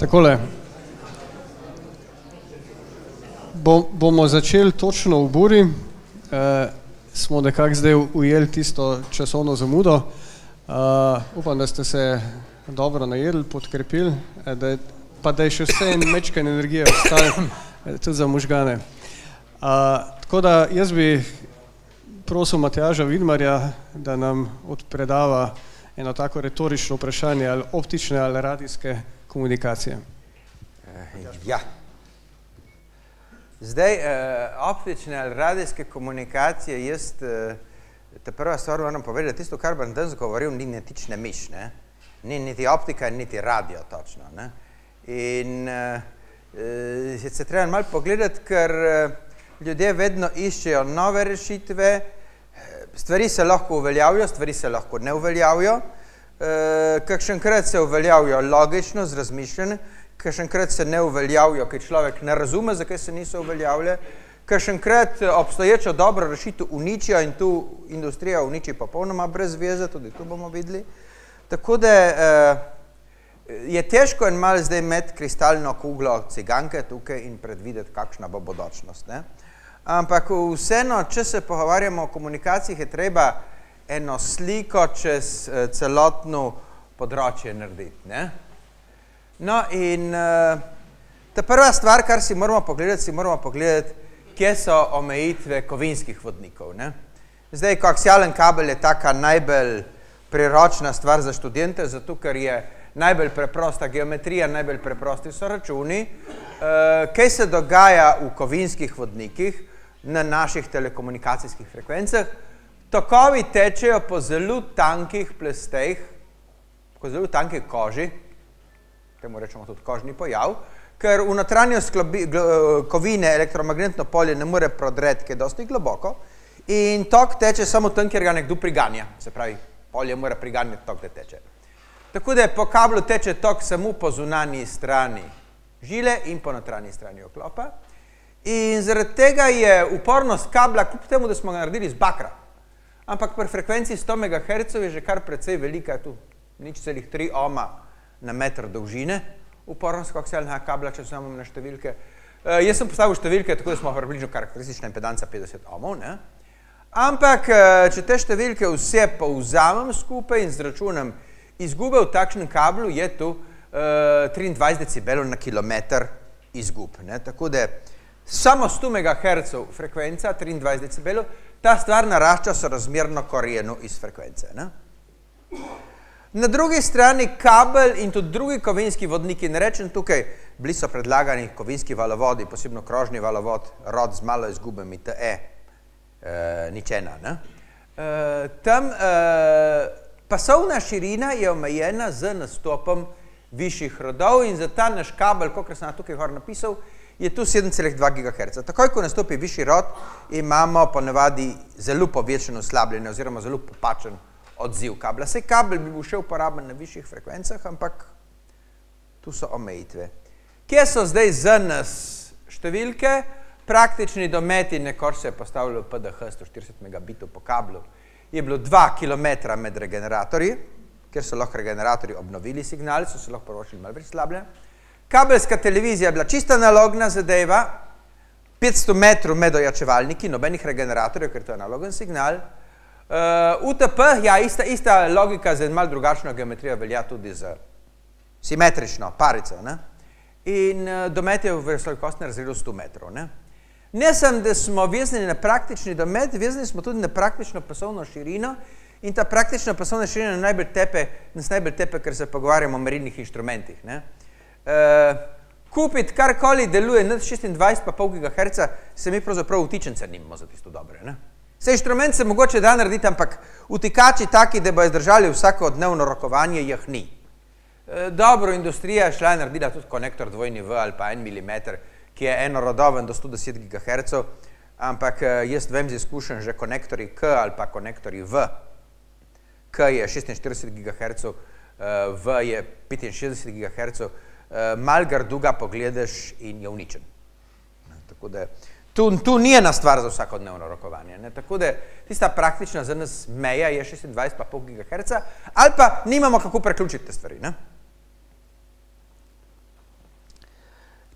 Takole. Bo, bomo začeli točno v buri. E, smo nekako zdaj ujeli tisto časovno zamudo. E, upam, da ste se dobro najedli, podkrepili, e, da je, pa da je še vse en mečken energije ostalo, e, tudi za možgane. E, tako da jaz bi prosil Matjaža Vidmarja, da nam odpredava eno tako retorično vprašanje ali optične ali radijske komunikacije. Ja. Zdaj, uh, optične ali radijske komunikacije, jaz, uh, ta prva stvar moram povedati, tisto, kar bom danes govoril, ni netične miš, ne? ni niti optika, niti radio točno. Ne? In uh, uh, se treba malo pogledati, ker uh, ljudje vedno iščejo nove rešitve, stvari se lahko uveljavijo, stvari se lahko ne uveljavijo, kakšenkrat se uveljavijo logično, z razmišljanjem, kakšenkrat se ne uveljavijo, ker človek ne razume, zakaj se niso uveljavile, kakšenkrat obstoječo dobro rešitev uničijo in tu industrija uniči popolnoma brez veze, tudi tu bomo videli. Tako da uh, je težko en mal zdaj imeti kristalno kuglo ciganke tukaj in predvideti, kakšna bo bodočnost. Ne? Ampak vseeno, če se pogovarjamo o komunikacijah, je treba eno sliko čez uh, celotno področje narediti. Ne? No in uh, ta prva stvar, kar si moramo pogledati, si moramo pogledati, kje so omejitve kovinskih vodnikov. Ne? Zdaj, koaksialen kabel je taka najbolj priročna stvar za študente, zato ker je najbolj preprosta geometrija, najbolj preprosti so računi. Uh, kaj se dogaja v kovinskih vodnikih na naših telekomunikacijskih frekvencah? Tokovi tečejo po zelo tankih plesteh, po zelo tanki koži, temu rečemo tudi kožni pojav, ker v notranjost kovine elektromagnetno polje ne more prodreti, ki je dosti globoko in tok teče samo tam, kjer ga nekdo priganja, se pravi, polje mora priganjati tok, da teče. Tako da po kablu teče tok samo po zunanji strani žile in po notranji strani oklopa in zaradi tega je upornost kabla, kljub temu, da smo ga naredili z bakra, ampak pri frekvenci 100 MHz je že kar precej velika, tu nič celih 3 ohma, na meter dolžine upornost koaksialnega kabla, če vzamemo na številke. E, jaz sem postavil številke, tako da smo približno karakteristična impedanca 50 ohmov. Ne? Ampak, če te številke vse povzamem skupaj in zračunam izgube v takšnem kablu, je tu e, 23 decibelov na kilometr izgub. Ne? Tako da samo 100 MHz frekvenca, 23 decibelov, ta stvar narašča sorazmerno korijenu iz frekvence. Ne? Na drugi strani kabel in tudi drugi kovinski vodniki, ne rečem tukaj, bili so predlagani kovinski valovodi, posebno krožni valovod, rod z malo izgubami, te e, e ničena. Ne? E, tam e, pasovna širina je omejena z nastopom višjih rodov in za ta naš kabel, kot sem tukaj gor napisal, je tu 7,2 GHz. Takoj, ko nastopi višji rod, imamo ponavadi zelo povečeno slabljenje oziroma zelo popačen odziv kabla. Sej kabel bi bil še uporaben na višjih frekvencah, ampak tu so omejitve. Kje so zdaj za nas številke? Praktični dometi, nekor se je postavljal PDH 140 megabitov po kablu, je bilo 2 km med regeneratorji, ker so lahko regeneratorji obnovili signal, so se lahko poročili malo več slabljen. Kabelska televizija je bila čista analogna zadeva, 500 metrov med ojačevalniki, nobenih regeneratorjev, ker to je analogen signal, Uh, UTP, ja, ista, ista logika za malo drugačno geometrijo velja tudi za simetrično parico. Ne? In uh, domet je v vesoljkostnem razredu 100 metrov. Ne? ne sem, da smo vezani na praktični domet, vezani smo tudi na praktično pasovno širino in ta praktična pasovna širina najbolj tepe, nas najbolj tepe, ker se pogovarjamo o merilnih inštrumentih. Ne? Uh, kupiti karkoli deluje nad 26,5 GHz, se mi pravzaprav vtičence nimamo za tisto dobre. Ne? Se inštrument se mogoče da narediti, ampak utikači taki, da bo izdržali vsako dnevno rokovanje, jih ni. E, dobro, industrija je šla in naredila tudi konektor dvojni V ali pa en milimeter, ki je enorodoven do 110 GHz, ampak e, jaz vem z izkušen že konektori K ali pa konektori V. K je 46 GHz, V je 65 GHz, mal garduga pogledaš in je uničen. Tako da Tu, tu ni ena stvar za vsakodnevno rokovanje. Ne? Tako da tista praktična za nas meja je 26,5 GHz, ali pa nimamo kako preključiti te stvari. Ne?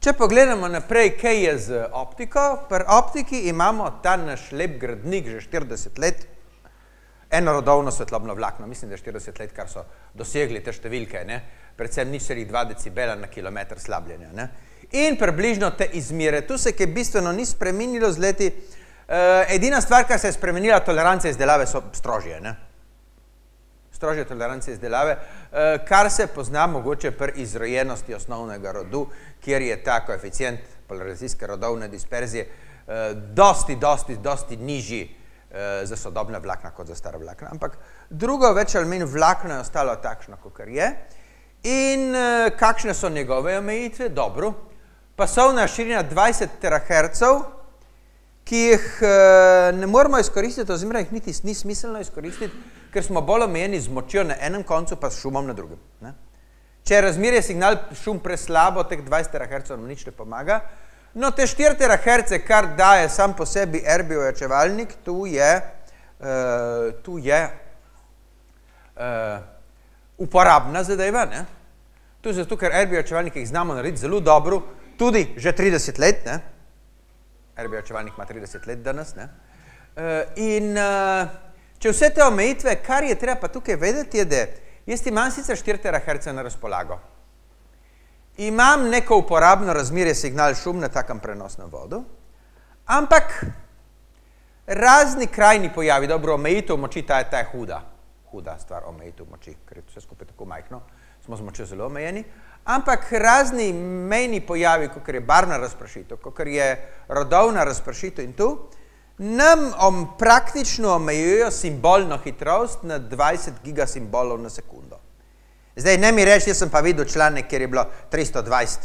Če pogledamo naprej, kaj je z optiko, pri optiki imamo ta naš lep gradnik že 40 let, eno rodovno svetlobno vlakno, mislim, da je 40 let, kar so dosegli te številke, ne? Predvsem nič celih 2 decibela na kilometr slabljenja. Ne? In približno te izmire. Tu se kaj bistveno ni spremenilo z leti. Uh, edina stvar, kar se je spremenila, tolerancija izdelave so strožje. Ne? Strožje tolerancije izdelave, uh, kar se pozna mogoče pri izrojenosti osnovnega rodu, kjer je ta koeficient polarizacijske rodovne disperzije uh, dosti, dosti, dosti nižji uh, za sodobne vlakna kot za stara vlakna. Ampak drugo, več ali manj vlakno je ostalo takšno, kot je. In uh, kakšne so njegove omejitve? Dobro, pasovna širina 20 THz, ki jih uh, ne moramo izkoristiti, oziroma jih niti ni smiselno izkoristiti, ker smo bolj omejeni z močjo na enem koncu, pa s šumom na drugem. Ne? Če razmerje signal šum preslabo, teh 20 THz nam nič ne pomaga. No, te 4 THz, kar daje sam po sebi RB ojačevalnik, tu je, uh, tu je uh, uporabna zadeva. Ne? Tu je zato, ker RB ojačevalnik jih znamo narediti zelo dobro, tudi že 30 let. Ne? RB ojačevalnik ima 30 let danes. Ne? Uh, in uh, če vse te omejitve, kar je treba pa tukaj vedeti, je, da Jaz imam sicer 4 THz na razpolago. Imam neko uporabno razmerje signal šum na takem prenosnem vodu, ampak razni krajni pojavi, dobro, omejitev moči, ta je, ta je huda, huda stvar omejitev moči, ker je vse skupaj tako majhno, smo z močjo zelo omejeni, ampak razni mejni pojavi, kot je barna razprašitev, kot je rodovna razprašitev in tu, nam om, praktično omejujejo simbolno hitrost na 20 gigasimbolov na sekundo. Zdaj, ne mi reči, jaz sem pa videl članek, kjer je bilo 320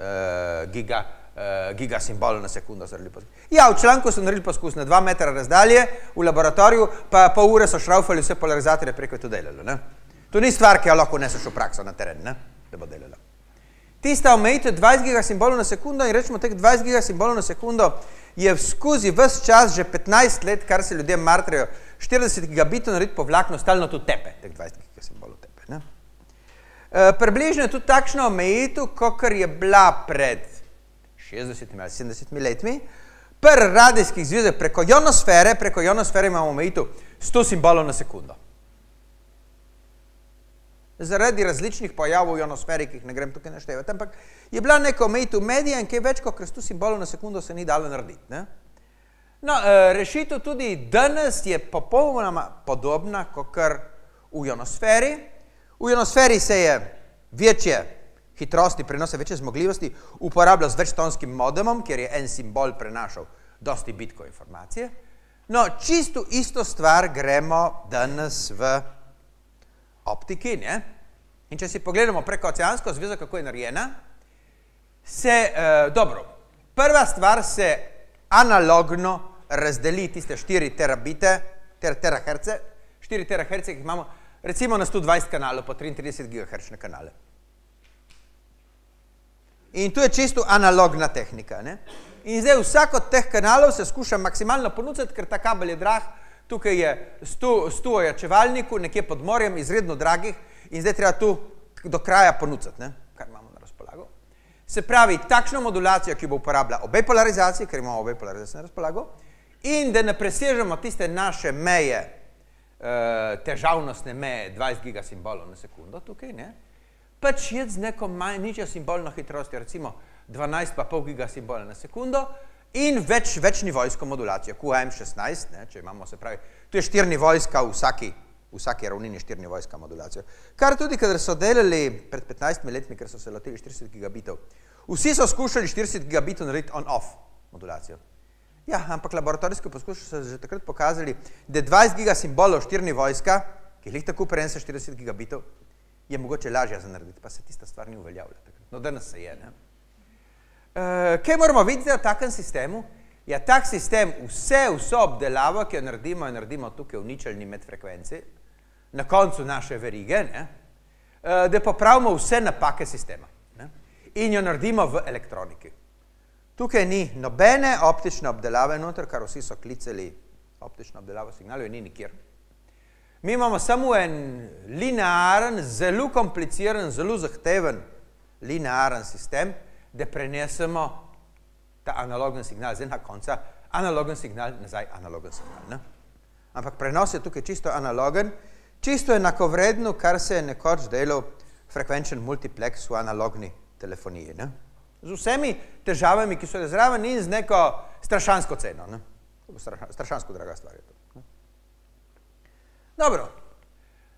uh, giga, uh, gigasimbolov na sekundo. Ja, v članku so naredili poskus na 2 metra razdalje, v laboratoriju pa pol ure so šraufali vse polarizatorje preko to delalo. To ni stvar, ki jo lahko neseš v prakso na teren, da bo delalo. Tista omejitev 20 gigasimbolov na sekundo in rečemo teh 20 gigasimbolov na sekundo, je skozi vse čas, že 15 let, kar se ljudje martrajo, 40 gigabitov narediti po vlaknu, stalno tu tepe, teh 20 gigasimbolov tepe. Ne? E, približno je tudi takšna omejitev, kot je bila pred 60 ali 70 letmi, pri radijskih zvezah preko ionosfere, preko ionosfere imamo omejitev 100 simbolov na sekundo zaradi različnih pojavov v ionosferi, ki jih ne grem tukaj naštevati, ampak je bila neka omejitev medija in kaj več kot krestu simbolov na sekundo se ni dalo narediti. Ne? No, e, rešitev tudi danes je popolnoma podobna kot v ionosferi. V ionosferi se je večje hitrosti prenose, večje zmogljivosti uporabljal z večtonskim modemom, kjer je en simbol prenašal dosti bitkov informacije. No, čisto isto stvar gremo danes v optiki. Ne? In če si pogledamo preko oceansko zvezo, kako je narejena, se, eh, dobro, prva stvar se analogno razdeli tiste 4 terabite, ter, teraherce, 4 teraherce, ki jih imamo, recimo na 120 kanalov, po 33 GHz kanale. In tu je čisto analogna tehnika. Ne? In zdaj vsak od teh kanalov se skuša maksimalno ponuditi, ker ta kabel je drag, tukaj je 100 ojačevalnikov, nekje pod morjem, izredno dragih, in zdaj treba tu do kraja ponuditi, kar imamo na razpolago. Se pravi, takšno modulacijo, ki bo uporabljala obe polarizacije, ker imamo obe polarizacije na razpolago, in da ne presežemo tiste naše meje, eh, težavnostne meje 20 gigasimbolov na sekundo tukaj, ne? Pač je z neko ničjo simbolno hitrostjo, recimo 12,5 gigasimbola na sekundo, in več, večnivojsko modulacijo, QM16, ne, če imamo se pravi, tu je štirnivojska v vsaki, v vsaki ravnini štirnivojska modulacija. Kar tudi, kadar so delali pred 15 letmi, ker so se lotili 40 gigabitov, vsi so skušali 40 gigabitov narediti on-off modulacijo. Ja, ampak laboratorijski poskusi so že takrat pokazali, da 20 gigasimbolov štirnivojska, ki jih tako prenese 40 gigabitov, je mogoče lažje za narediti, pa se tista stvar ni uveljavila. No, danes se je, ne? Uh, kaj moramo videti v takem sistemu? Ja, tak sistem, vse, vso obdelavo, ki jo naredimo, jo naredimo tukaj v ničelni medfrekvenci, na koncu naše verige, ne? Uh, da popravimo vse napake sistema ne? in jo naredimo v elektroniki. Tukaj ni nobene optične obdelave noter, kar vsi so klicali optično obdelavo signalov, ni nikjer. Mi imamo samo en linearen, zelo kompliciran, zelo zahteven linearen sistem, da prenesemo ta analogen signal, zdaj na konca, analogen signal, nazaj analogen signal. Ne? Ampak prenos je tukaj čisto analogen, čisto enako vredno, kar se je nekoč delal frekvenčen multiplex v analogni telefoniji. Ne? Z vsemi težavami, ki so zraven in z neko strašansko ceno. Ne? Strašansko draga stvar je to. Dobro.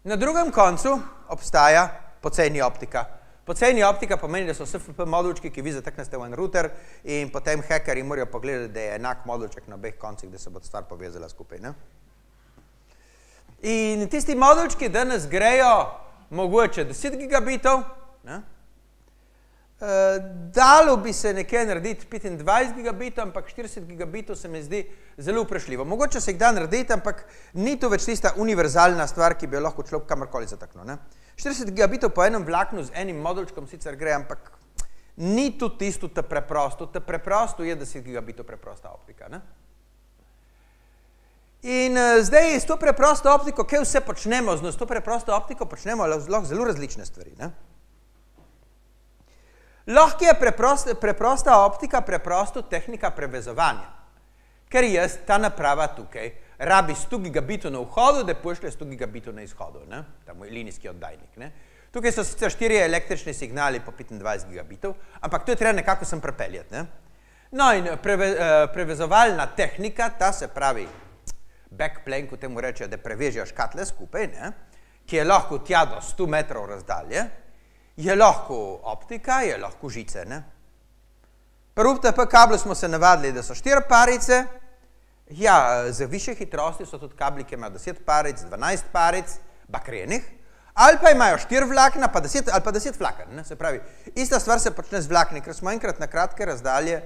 Na drugem koncu obstaja poceni optika. Poceni optika pomeni, da so SFP modulčki, ki vi zateknete v en router in potem hekeri morajo pogledati, da je enak modulček na obeh koncih, da se bo stvar povezala skupaj. Ne? In tisti modulčki danes grejo mogoče 10 gigabitov, ne? Eh, dalo bi se nekje narediti 25 gigabitov, ampak 40 gigabitov se mi zdi zelo vprašljivo. Mogoče se jih da narediti, ampak ni to več tista univerzalna stvar, ki bi jo lahko človek kamorkoli zataknil. 40 gigabitov po enem vlaknu z enim modulčkom sicer gre, ampak ni to tisto te preprosto. Te preprosto je 10 gigabitov preprosta optika. Ne? In uh, zdaj s to preprosto optiko, kaj vse počnemo z to preprosto optiko, počnemo lahko zelo različne stvari. Ne? Lahko je preprosta, preprosta optika, preprosto tehnika prevezovanja, ker je ta naprava tukaj, rabi 100 gigabitov na vhodu, da pošlje 100 gigabitov na izhodu, ne? ta moj linijski oddajnik. Ne? Tukaj so sicer štiri električni signali po 25 gigabitov, ampak to je treba nekako sem prepeljati. Ne? No in preve, uh, prevezovalna tehnika, ta se pravi backplane, kot temu reče, da prevežejo škatle skupaj, ne? ki je lahko tja do 100 metrov razdalje, je lahko optika, je lahko žice. Ne? Pri UTP kablu smo se navadili, da so štiri parice, ja, za više hitrosti so tudi kabli, ki imajo 10 paric, 12 paric, bakrenih, ali pa imajo štiri vlakna, pa 10, ali pa 10 vlaken. Ne? Se pravi, ista stvar se počne z vlakni, ker smo enkrat na kratke razdalje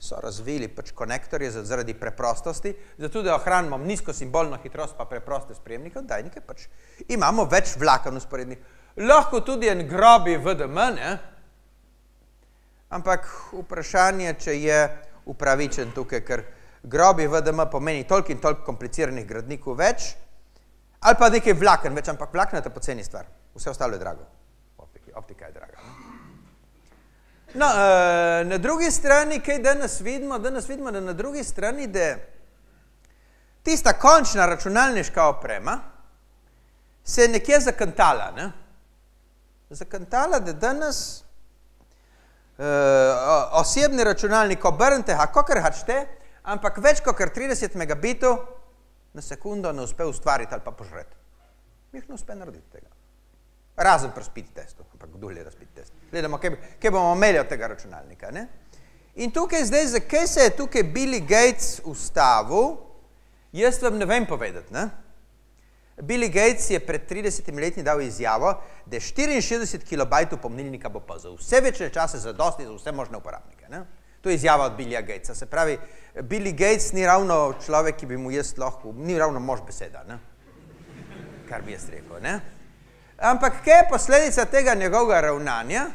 so razvili pač konektorje zaradi preprostosti, zato da ohranimo nizko simbolno hitrost pa preproste sprejemnike, oddajnike, pač imamo več vlaken usporednih lahko tudi en grobi VDM, ne? ampak vprašanje, če je upravičen tukaj, ker grobi VDM pomeni toliko in toliko kompliciranih gradnikov več, ali pa nekaj vlaken več, ampak vlaken je to poceni stvar, vse ostalo je drago. Optika, je draga. Ne? No, uh, na drugi strani, kaj danes vidimo? Danes vidimo, da na drugi strani, da tista končna računalniška oprema se je nekje zakantala, ne? Zakantala, da danes uh, osebni računalnik obrnete, a kakor hočete, ampak več kot 30 megabitov na sekundo ne uspe ustvariti ali pa požreti. Mi jih ne uspe narediti tega. Razen pri speed testu, ampak kdo je speed test. Gledamo, kje, kje bomo imeli od tega računalnika. Ne? In tukaj zdaj, zakaj se je tukaj Billy Gates ustavil, jaz vam ne vem povedati. Ne? Billy Gates je pred 30 leti dal izjavo, da 64 kilobajtov pomnilnika bo pa za vse večje čase zadosti za vse možne uporabnike. Ne? To je izjava od Billya Gatesa. Se pravi, Billy Gates ni ravno človek, ki bi mu jaz lahko, ni ravno mož beseda, ne? kar bi jaz rekel. Ne? Ampak kaj je posledica tega njegovega ravnanja?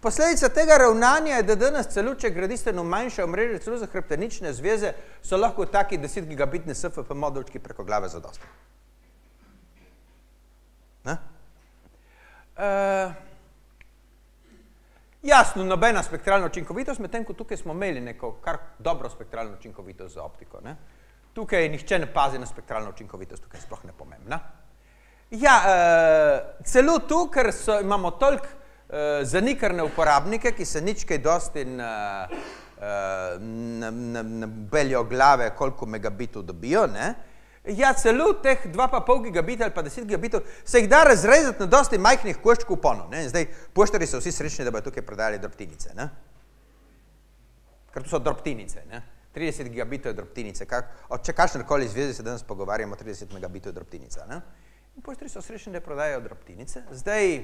Posledica tega ravnanja je, da danes celo, če gradiste na manjše omrežje, celo za hrbtenične zveze, so lahko taki 10 gigabitni SFP modulčki preko glave zadosti. Uh, jasno, nobena spektralna učinkovitost, medtem ko tukaj smo imeli neko kar dobro spektralno učinkovitost za optiko. Ne? Tukaj nihče ne pazi na spektralno učinkovitost, tukaj je sploh nepomembna. Ja, uh, celo tu, ker so, imamo toliko uh, zanikrne uporabnike, ki se nič kaj dosti na, uh, na, na, na beljo glave, koliko megabitov dobijo, ne? Ja, celo teh 2,5 gigabita ali pa 10 gigabitov se jih da razrezati na dosti majhnih koščkov ponov. Zdaj, poštari so vsi srečni, da bodo tukaj prodali drobtinice. Ne? Ker to so drobtinice. Ne? 30 gigabitov je drobtinice. Kak, če kakšnekoli zvezi se danes pogovarjamo, 30 megabitov je drobtinica. Ne? In poštari so srečni, da prodajajo drobtinice. Zdaj,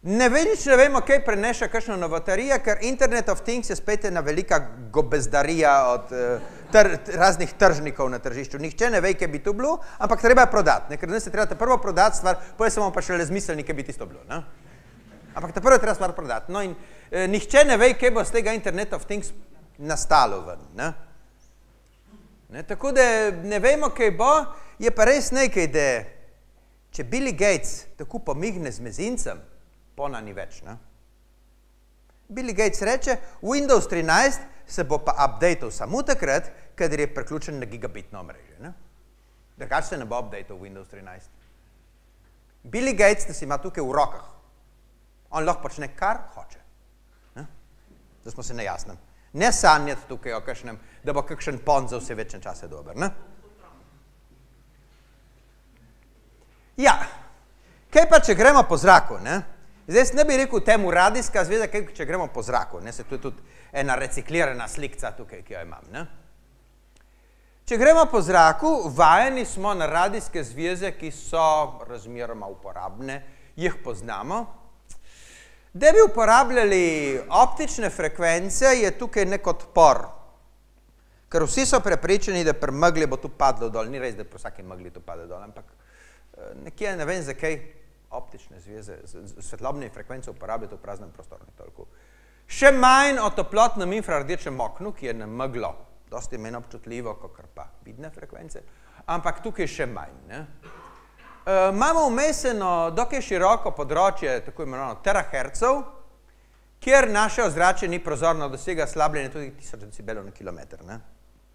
Ne več ne vemo, kaj preneša kakšna novotarija, ker Internet of Things je spet ena velika gobezdarija od uh, tr raznih tržnikov na tržišču. Nihče ne ve, kaj bi to bilo, ampak treba je prodati. Ker danes se treba prvo prodati stvar, potem se bomo pa še le zmislili, kaj bi tisto bilo. Ne? Ampak ta prvo je treba stvar prodati. No in eh, nihče ne ve, kaj bo z tega Internet of Things nastalo ven. Ne? Ne, tako da ne vemo, kaj bo, je pa res nekaj, da če Billy Gates tako pomigne z mezincem, pona ni več. Ne? Billy Gates reče, Windows 13 se bo pa updateal samo takrat, kadar je priključen na gigabitno omrežje. Drugače se ne bo updateal Windows 13. Billy Gates nas ima tukaj v rokah. On lahko počne kar hoče. Ne? Da smo se nejasnem. Ne sanjati tukaj o kakšnem, da bo kakšen pon za vse večne čase dober. Ne? Ja, kaj pa, če gremo po zraku? Ne? Zdaj ne bi rekel temu radijska zveza, kaj če gremo po zraku. Ne? Se tu je tudi ena reciklirana slikca tukaj, ki jo imam. Ne? Če gremo po zraku, vajeni smo na radijske zveze, ki so razmeroma uporabne, jih poznamo. Da bi uporabljali optične frekvence, je tukaj nek odpor. Ker vsi so prepričani, da pri megli bo tu padlo dol. Ni res, da pri vsaki megli tu pade dol, ampak eh, nekje ne vem, zakaj optične zveze, svetlobne frekvence uporabljate v praznem prostoru. Toliko. Še manj o toplotnem infrardečem oknu, ki je na meglo dosti manj občutljivo, kot pa vidne frekvence, ampak tukaj še manj. Ne? E, imamo umeseno dokaj široko področje, tako imenovano terahercev, kjer naše ozračje ni prozorno, dosega slabljenje tudi 1000 decibelov na kilometr. Ne?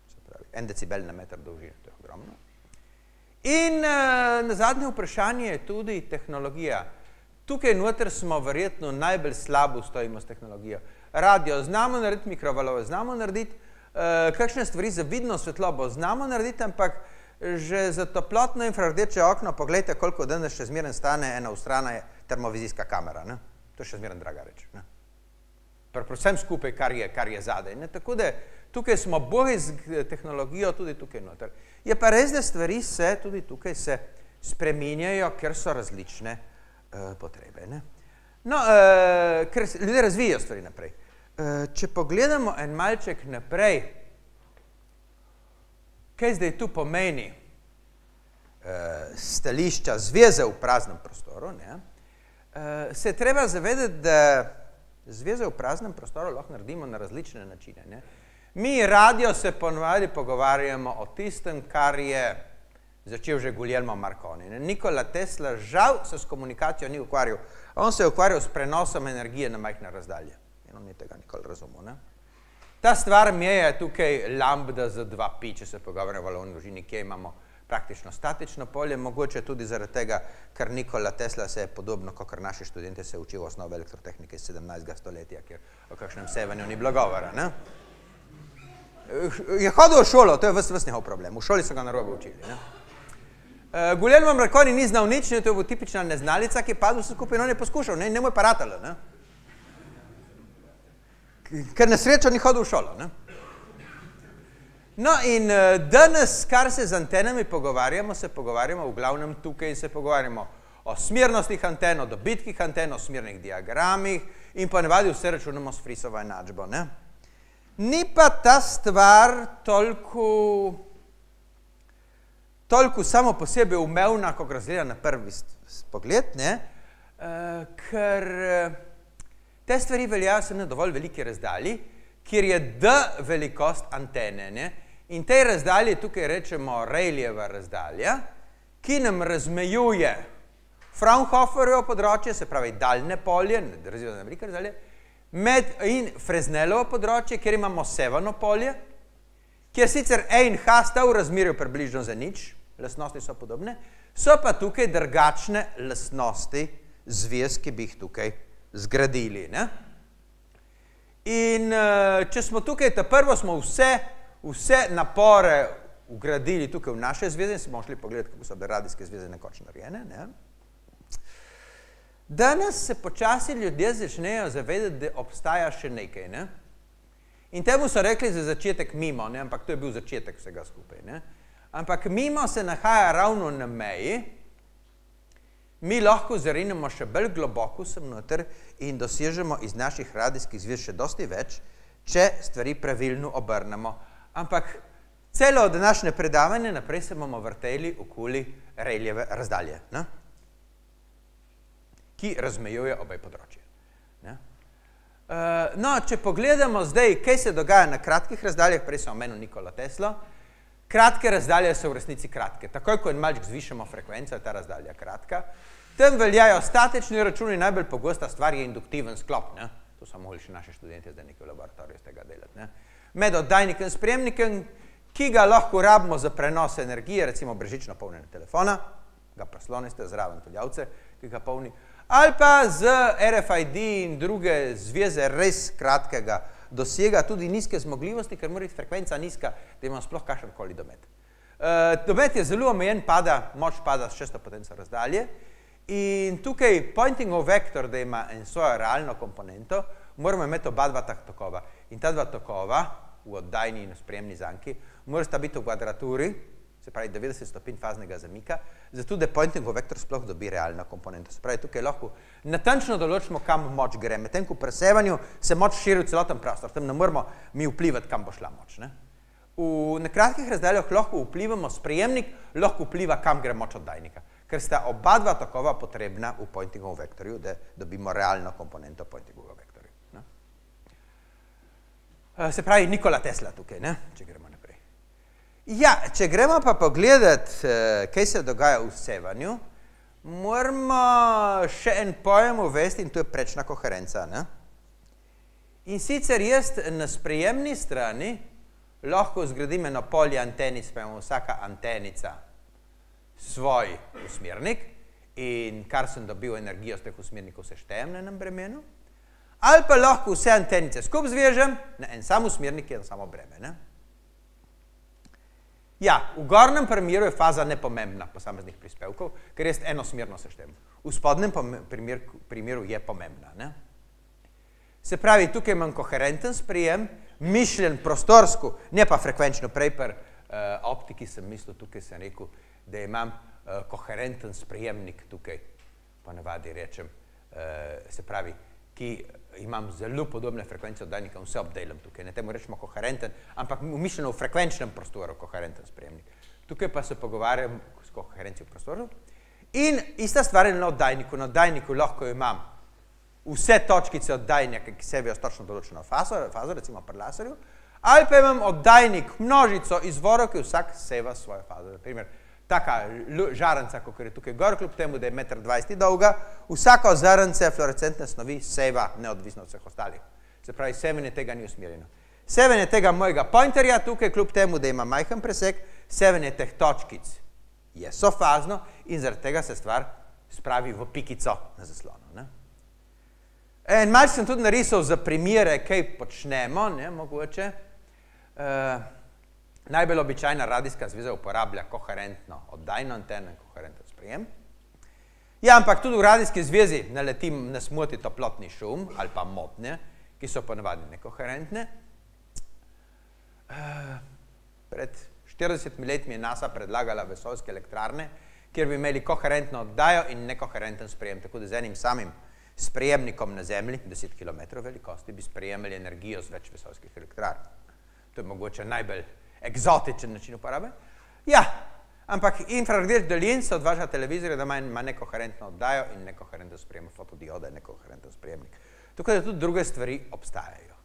Se pravi, en decibel na meter dolžine, to je ogromno. In na zadnje vprašanje je tudi tehnologija. Tukaj noter smo verjetno najbolj slabo stojimo s tehnologijo. Radio znamo narediti, mikrovalove znamo narediti, Eh, kakšne stvari za vidno svetlobo znamo narediti, ampak že za toplotno infrardeče okno, pogledajte, koliko danes še zmeren stane ena ustrana termovizijska kamera. Ne? To je še zmeren draga reč. Ne? Predvsem skupaj, kar je, kar je zadaj. Ne? Tako da tukaj smo bolj z tehnologijo tudi tukaj noter. Je pa res, da stvari se tudi tukaj se spreminjajo, ker so različne uh, potrebe. Ne? No, uh, ker ljudje razvijajo stvari naprej. Eh, če pogledamo en malček naprej, kaj zdaj tu pomeni eh, stališča zveze v praznem prostoru, ne, eh, se je treba zavedati, da zveze v praznem prostoru lahko naredimo na različne načine. Ne. Mi radio se ponovadi pogovarjamo o tistem, kar je začel že Guglielmo Marconi. Nikola Tesla žal se s komunikacijo ni ukvarjal, on se je ukvarjal s prenosom energije na majhne razdalje no, ni tega nikoli razumel. Ne? Ta stvar mi je tukaj lambda za dva pi, če se pogovarjamo o valovni dolžini, kje imamo praktično statično polje, mogoče tudi zaradi tega, ker Nikola Tesla se je podobno, kot naši študenti se učijo v osnovi elektrotehnike iz 17. stoletja, kjer o kakšnem sevanju ni bilo govora. Ne? Je hodil v šolo, to je vse njihov problem, v šoli so ga narobe učili. Ne? Uh, Guglielmo Marconi ni znal nič, ne, to je bil tipična neznalica, ki je padel vse skupaj in on je poskušal, ne, ne mu je paratalo. Ne? ker na srečo ni hodil v šolo. Ne? No in uh, danes, kar se z antenami pogovarjamo, se pogovarjamo v glavnem tukaj in se pogovarjamo o smirnostih anten, o dobitkih anten, o smirnih diagramih in pa nevadi vse računamo s frisovo enačbo. Ne? Ni pa ta stvar toliko, toliko samo po sebi umevna, kot razgleda na prvi pogled, ne? Uh, ker uh, Te stvari veljajo se na dovolj veliki razdalji, kjer je D velikost antene. Ne? In tej razdalji tukaj rečemo Raylijeva razdalja, ki nam razmejuje Fraunhoferjevo področje, se pravi daljne polje, razvijeno na velike razdalje, med in Fresnelovo področje, kjer imamo sevano polje, kjer sicer E in H sta v razmerju približno za nič, lasnosti so podobne, so pa tukaj drugačne lasnosti zvez, ki bi jih tukaj zgradili. Ne? In uh, če smo tukaj, ta prvo smo vse, vse napore ugradili tukaj v naše zveze in smo šli pogledati, kako so radijske zveze nekoč narejene. Ne? Danes se počasi ljudje začnejo zavedati, da obstaja še nekaj. Ne? In temu so rekli za začetek mimo, ne? ampak to je bil začetek vsega skupaj. Ne? Ampak mimo se nahaja ravno na meji, mi lahko zarinemo še bolj globoko sem noter in dosežemo iz naših radijskih zvez še dosti več, če stvari pravilno obrnemo. Ampak celo današnje predavanje naprej se bomo vrteli okoli rejljeve razdalje, ne? Ki razmejuje obe področje. Ne? Uh, no, če pogledamo zdaj, kaj se dogaja na kratkih razdaljah, prej sem omenil Nikola Tesla, kratke razdalje so v resnici kratke. Takoj, ko en malček zvišamo frekvenco, je ta razdalja kratka. Tem veljajo statični računi, najbolj pogosta stvar je induktiven sklop. Ne? To so mogli še naše študente zdaj nekaj v laboratoriju z tega delati. Ne? Med oddajnikom in sprejemnikom, ki ga lahko rabimo za prenos energije, recimo brežično polnjenje telefona, ga prosloniste zraven tuljavce, ki ga polni, ali pa z RFID in druge zveze res kratkega dosega tudi nizke zmogljivosti, ker mora biti frekvenca nizka, da imamo sploh kakršenkoli domet. Uh, domet je zelo omejen, pada, moč pada s 600 potenco razdalje in tukaj pointing of vector, da ima en svojo realno komponento, moramo imeti oba dva tak tokova. In ta dva tokova v oddajni in v sprejemni zanki morata biti v kvadraturi, se pravi 90 stopinj faznega zamika, zato da pointing vektor sploh dobi realno komponento. Se pravi, tukaj lahko natančno določimo, kam moč gre. Medtem ko pri sevanju se moč širi v celoten prostor, tam ne moramo mi vplivati, kam bo šla moč. Ne? V nekratkih razdaljah lahko vplivamo sprejemnik, lahko vpliva, kam gre moč oddajnika, ker sta oba dva takova potrebna v pointingovem vektorju, da dobimo realno komponento pointingovega vektorja. Ne? Se pravi, Nikola Tesla tukaj, ne? če gremo naprej. Ja, če gremo pa pogledat, eh, kaj se dogaja v sevanju, moramo še en pojem uvesti in to je prečna koherenca. Ne? In sicer jaz na sprejemni strani lahko zgradim eno polje anteni, spremem vsaka antenica svoj usmernik in kar sem dobil energijo z teh usmernikov se štejem na enem bremenu, ali pa lahko vse antenice skup zvežem na en sam usmernik in samo breme. Ne? Ja, v gornjem primeru je faza nepomembna posameznih prispevkov, ker jaz enosmerno seštem. V spodnjem primer, primeru je pomembna. Ne? Se pravi, tukaj imam koherenten sprijem, mišljen prostorsko, ne pa frekvenčno. Prej pri uh, optiki sem mislil, tukaj sem rekel, da imam uh, koherenten sprijemnik tukaj, ponavadi rečem, uh, se pravi, ki imam zelo podobne frekvence oddajnika in vse obdelam tukaj. Ne temu rečemo koherenten, ampak umišljeno v frekvenčnem prostoru koherenten sprejemnik. Tukaj pa se pogovarjam s koherenci v prostoru. In ista stvar je na oddajniku. Na oddajniku lahko imam vse točkice oddajnika, ki sebijo s točno določeno fazo, fazo, recimo pri laserju, ali pa imam oddajnik množico izvorov, ki vsak seva svojo fazo. Naprimer, taka žarenca, kot je tukaj gor, kljub temu, da je 1,20 m dolga, vsako zrnce fluorescentne snovi seva neodvisno od vseh ostalih. Se pravi, semenje tega ni usmerjeno. Semenje tega mojega pointerja tukaj, kljub temu, da ima majhen presek, semenje teh točkic je sofazno in zaradi tega se stvar spravi v pikico na zaslonu. Ne? En malce sem tudi narisal za primere, kaj počnemo, ne, mogoče. Uh, Najbolj običajna radijska zveza uporablja koherentno oddajno anteno in koherenten sprejem. Ja, ampak tudi v radijski zvezi naletim na smoti toplotni šum ali pa motnje, ki so ponavadi nekoherentne. Uh, pred 40 letmi je NASA predlagala vesoljske elektrarne, kjer bi imeli koherentno oddajo in nekoherenten sprejem, tako da z enim samim sprejemnikom na Zemlji, 10 km velikosti, bi sprejemali energijo z več vesoljskih elektrarn. To je mogoče najbolj eksotičen način uporabe. Ja, ampak infrardeč daljin se odvaža televizorja, da ima nekoherentno oddajo in nekoherentno sprejem fotodioda in nekoherentno sprejemnik. Tako da tudi druge stvari obstajajo.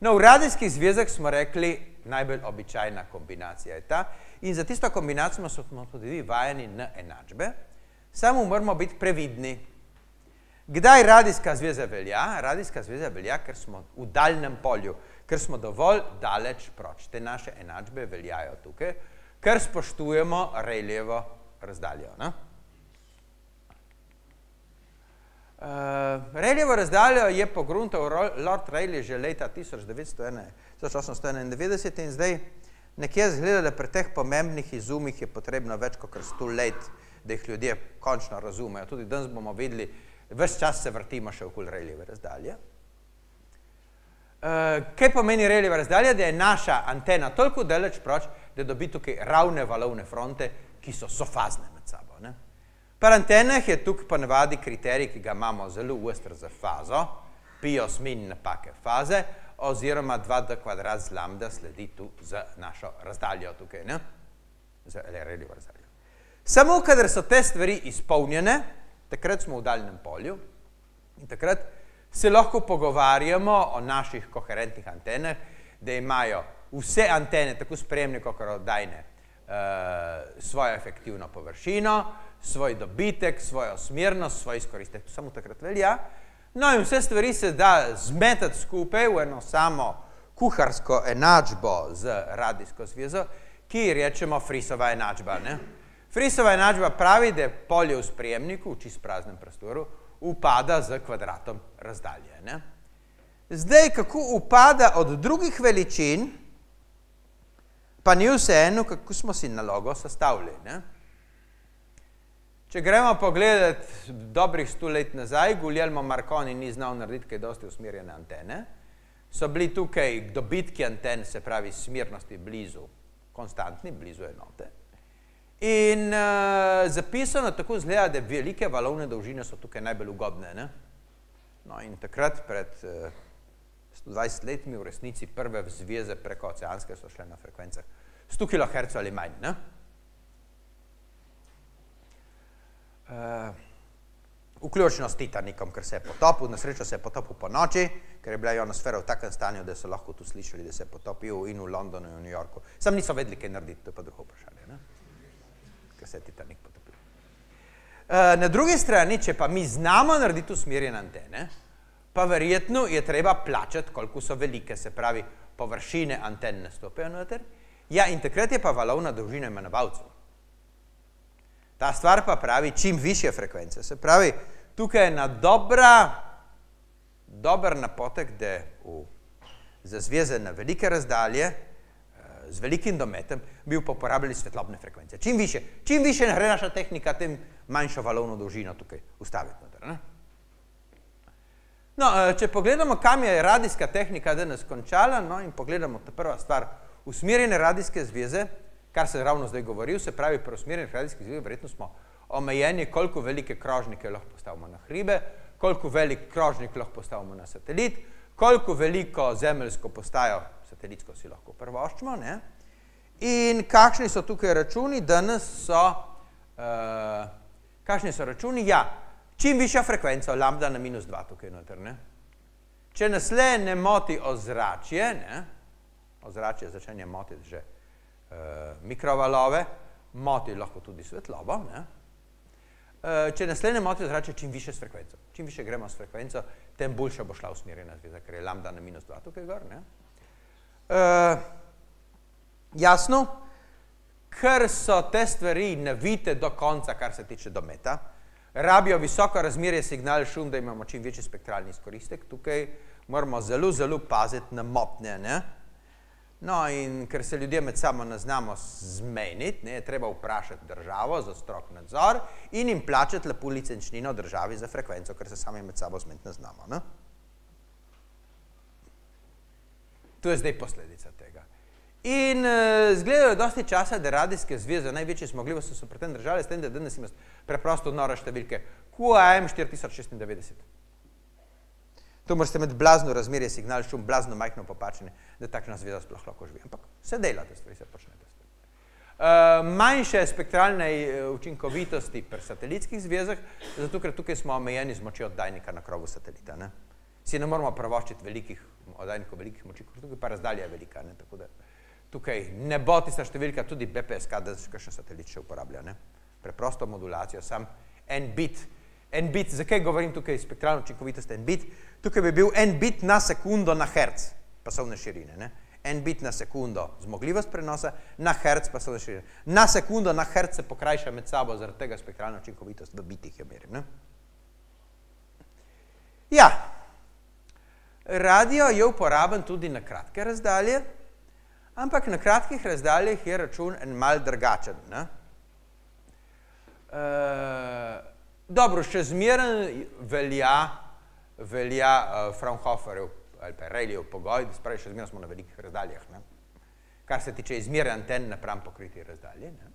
No, v radijskih zvezah smo rekli, najbolj običajna kombinacija je ta in za tisto kombinacijo smo tudi vajeni na enačbe, samo moramo biti previdni. Kdaj radijska zveza velja? Radijska zveza velja, ker smo v daljnem polju ker smo dovolj daleč proč. Te naše enačbe veljajo tukaj, ker spoštujemo Rayleighovo razdaljo. Ne? Uh, Rayleighovo razdaljo je pogruntal Lord Rayleigh že leta 1891 in zdaj nekje zgleda, da pri teh pomembnih izumih je potrebno več kot 100 let, da jih ljudje končno razumejo. Tudi danes bomo videli, ves čas se vrtimo še okoli Rayleighove razdalje. Uh, kaj pomeni reljeva razdalja, da je naša antena toliko daleč proč, da dobi tukaj ravne valovne fronte, ki so sofazne med sabo. Ne? Pri antenah je tukaj ponavadi kriterij, ki ga imamo zelo ustr za fazo, pi osmin napake faze, oziroma 2d kvadrat z lambda sledi tu za našo razdaljo tukaj, ne? za reljevo razdaljo. Samo, kadar so te stvari izpolnjene, takrat smo v daljnem polju in takrat se lahko pogovarjamo o naših koherentnih antenah, da imajo vse antene, tako spremne kot oddajne, uh, svojo efektivno površino, svoj dobitek, svojo smernost, svoj izkoristek. To samo takrat velja. No in vse stvari se da zmetati skupaj v eno samo kuharsko enačbo z radijsko zvezo, ki rečemo frisova enačba. Ne? Frisova enačba pravi, da polje v sprejemniku, v čist praznem prostoru, upada z kvadratom razdalje. Ne? Zdaj, kako upada od drugih veličin, pa ni vseeno, kako smo si nalogo sestavili. Ne? Če gremo pogledat dobrih sto let nazaj, Guglielmo Marconi ni znal narediti kaj dosti usmerjene antene, so bili tukaj dobitki anten, se pravi smernosti blizu, konstantni, blizu enote. In uh, zapisano tako zgleda, da velike valovne dolžine so tukaj najbolj ugodne. Ne? No in takrat pred uh, 120 letmi v resnici prve zveze preko oceanske so šle na frekvencah 100 kHz ali manj. Ne? Uh, vključno s Titanikom, ker se je potopil, na srečo se je potopil po noči, ker je bila ionosfera v takem stanju, da so lahko tu slišali, da se je potopil in v Londonu in v New Yorku. Sam niso vedeli, kaj narediti, to je pa drugo vprašanje, ne? Se je Titanik potopil. Uh, na drugi strani, če pa mi znamo narediti usmerjene antene, pa verjetno je treba plačati, koliko so velike, se pravi, površine anten nastopajo noter, ja, in takrat je pa valovna dolžina imenovalcev. Ta stvar pa pravi čim više frekvence. Se pravi, tukaj je na dobra, dober napotek, da za zveze na velike razdalje eh, z velikim dometem bi uporabljali svetlobne frekvence. Čim više, čim više gre naša tehnika, tem manjšo valovno dolžino tukaj ustaviti. Noter, no, eh, če pogledamo, kam je radijska tehnika danes končala, no, in pogledamo ta prva stvar, usmerjene radijske zveze, kar se ravno zdaj govoril, se pravi, pri usmerjenih radijskih zvez, verjetno smo omejeni, koliko velike krožnike lahko postavimo na hribe, koliko velik krožnik lahko postavimo na satelit, koliko veliko zemeljsko postajo satelitsko si lahko prvoščimo, ne? In kakšni so tukaj računi, danes so, uh, kakšni so računi? Ja, čim višja frekvenca, lambda na minus 2 tukaj noter, ne? Če nas le ne moti ozračje, ne? Ozračje začenja motiti že Eh, mikrovalove, moti lahko tudi svetlobo. Ne? Eh, če naslednje moti zrače, čim više s frekvenco. Čim više gremo s frekvenco, tem boljša bo šla usmerjena zveza, ker je lambda na minus 2 tukaj gor. Ne? Uh, jasno, ker so te stvari navite do konca, kar se tiče dometa, rabijo visoko razmerje signal šum, da imamo čim večji spektralni izkoristek. Tukaj moramo zelo, zelo paziti na motnje. Ne? No, in ker se ljudje med sabo ne znamo zmeniti, ne, je treba vprašati državo za strok nadzor in jim plačati lepo licenčnino državi za frekvenco, ker se sami med sabo zmeniti ne znamo. Ne? To je zdaj posledica tega. In uh, zgledajo dosti časa, da radijske zveze, največje smogljivosti so pri tem države, s tem, da danes imaš preprosto nore številke. QAM 4096. To morate imeti blazno razmerje, signal šum, blazno majhno popačenje, da takšna zveza sploh lahko živi. Ampak se dela, te stvari se počne. Uh, manjše spektralne uh, učinkovitosti pri satelitskih zvezah, zato ker tukaj smo omejeni z močjo oddajnika na krogu satelita. Ne? Si ne moramo pravoščiti velikih oddajnikov, velikih moči, tukaj pa razdalja je velika. Ne? Tako da tukaj ne bo tista številka, tudi BPSK, da se kakšen satelit še uporablja. Ne? Preprosto modulacijo, sam en bit, en bit, zakaj govorim tukaj spektralno učinkovitost, en bit, tukaj bi bil en bit na sekundo na herc pasovne širine. Ne? En bit na sekundo zmogljivost prenosa, na herc pasovne širine. Na sekundo na herc se pokrajša med sabo, zaradi tega spektralna učinkovitost v bitih je merim. Ne? Ja, radio je uporaben tudi na kratke razdalje, ampak na kratkih razdaljah je račun en mal drugačen. Ne? Uh, dobro, še zmeren velja velja uh, Fraunhoferjev ali pa Rayleighov pogoj, da spravi še zmerno smo na velikih razdaljah, ne? kar se tiče izmere anten napram pokriti razdalje. Ne?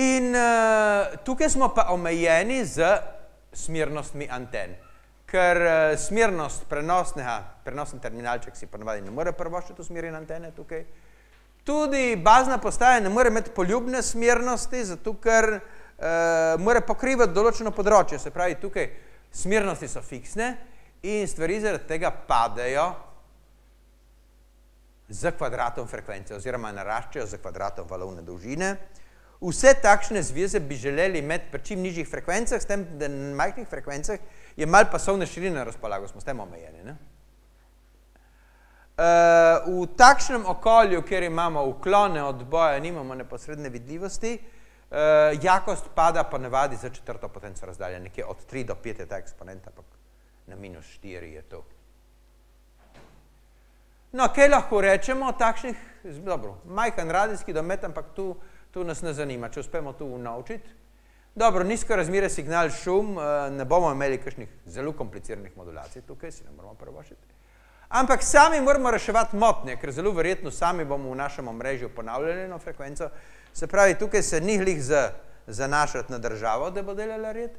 In uh, tukaj smo pa omejeni z smernostmi anten, ker uh, smernost prenosnega, prenosen terminalček si ponavadi ne more prvoščiti usmerjene antene tukaj. Tudi bazna postaja ne more imeti poljubne smernosti, zato ker uh, mora pokrivati določeno področje, se pravi tukaj smernosti so fiksne in stvari zaradi tega padejo z kvadratom frekvence oziroma naraščajo z kvadratom valovne dolžine. Vse takšne zveze bi želeli imeti pri čim nižjih frekvencah, s tem, da na majhnih frekvencah je malo pasovne širine razpolago, smo s tem omejeni. Ne? Uh, v takšnem okolju, kjer imamo uklone od boja, nimamo neposredne vidljivosti, uh, jakost pada pa navadi za četrto potenco razdalje, nekje od 3 do 5 je ta eksponent, ampak na minus 4 je to. No, kaj lahko rečemo o takšnih, dobro, majhen radijski domet, ampak tu, tu nas ne zanima, če uspemo tu naučiti. Dobro, nizko razmere signal šum, uh, ne bomo imeli kakšnih zelo kompliciranih modulacij tukaj, si ne moramo prvošiti. Ampak sami moramo reševati motnje, ker zelo verjetno sami bomo v našem omrežju ponavljali eno frekvenco. Se pravi, tukaj se ni glih zanašati na državo, da bo delala red,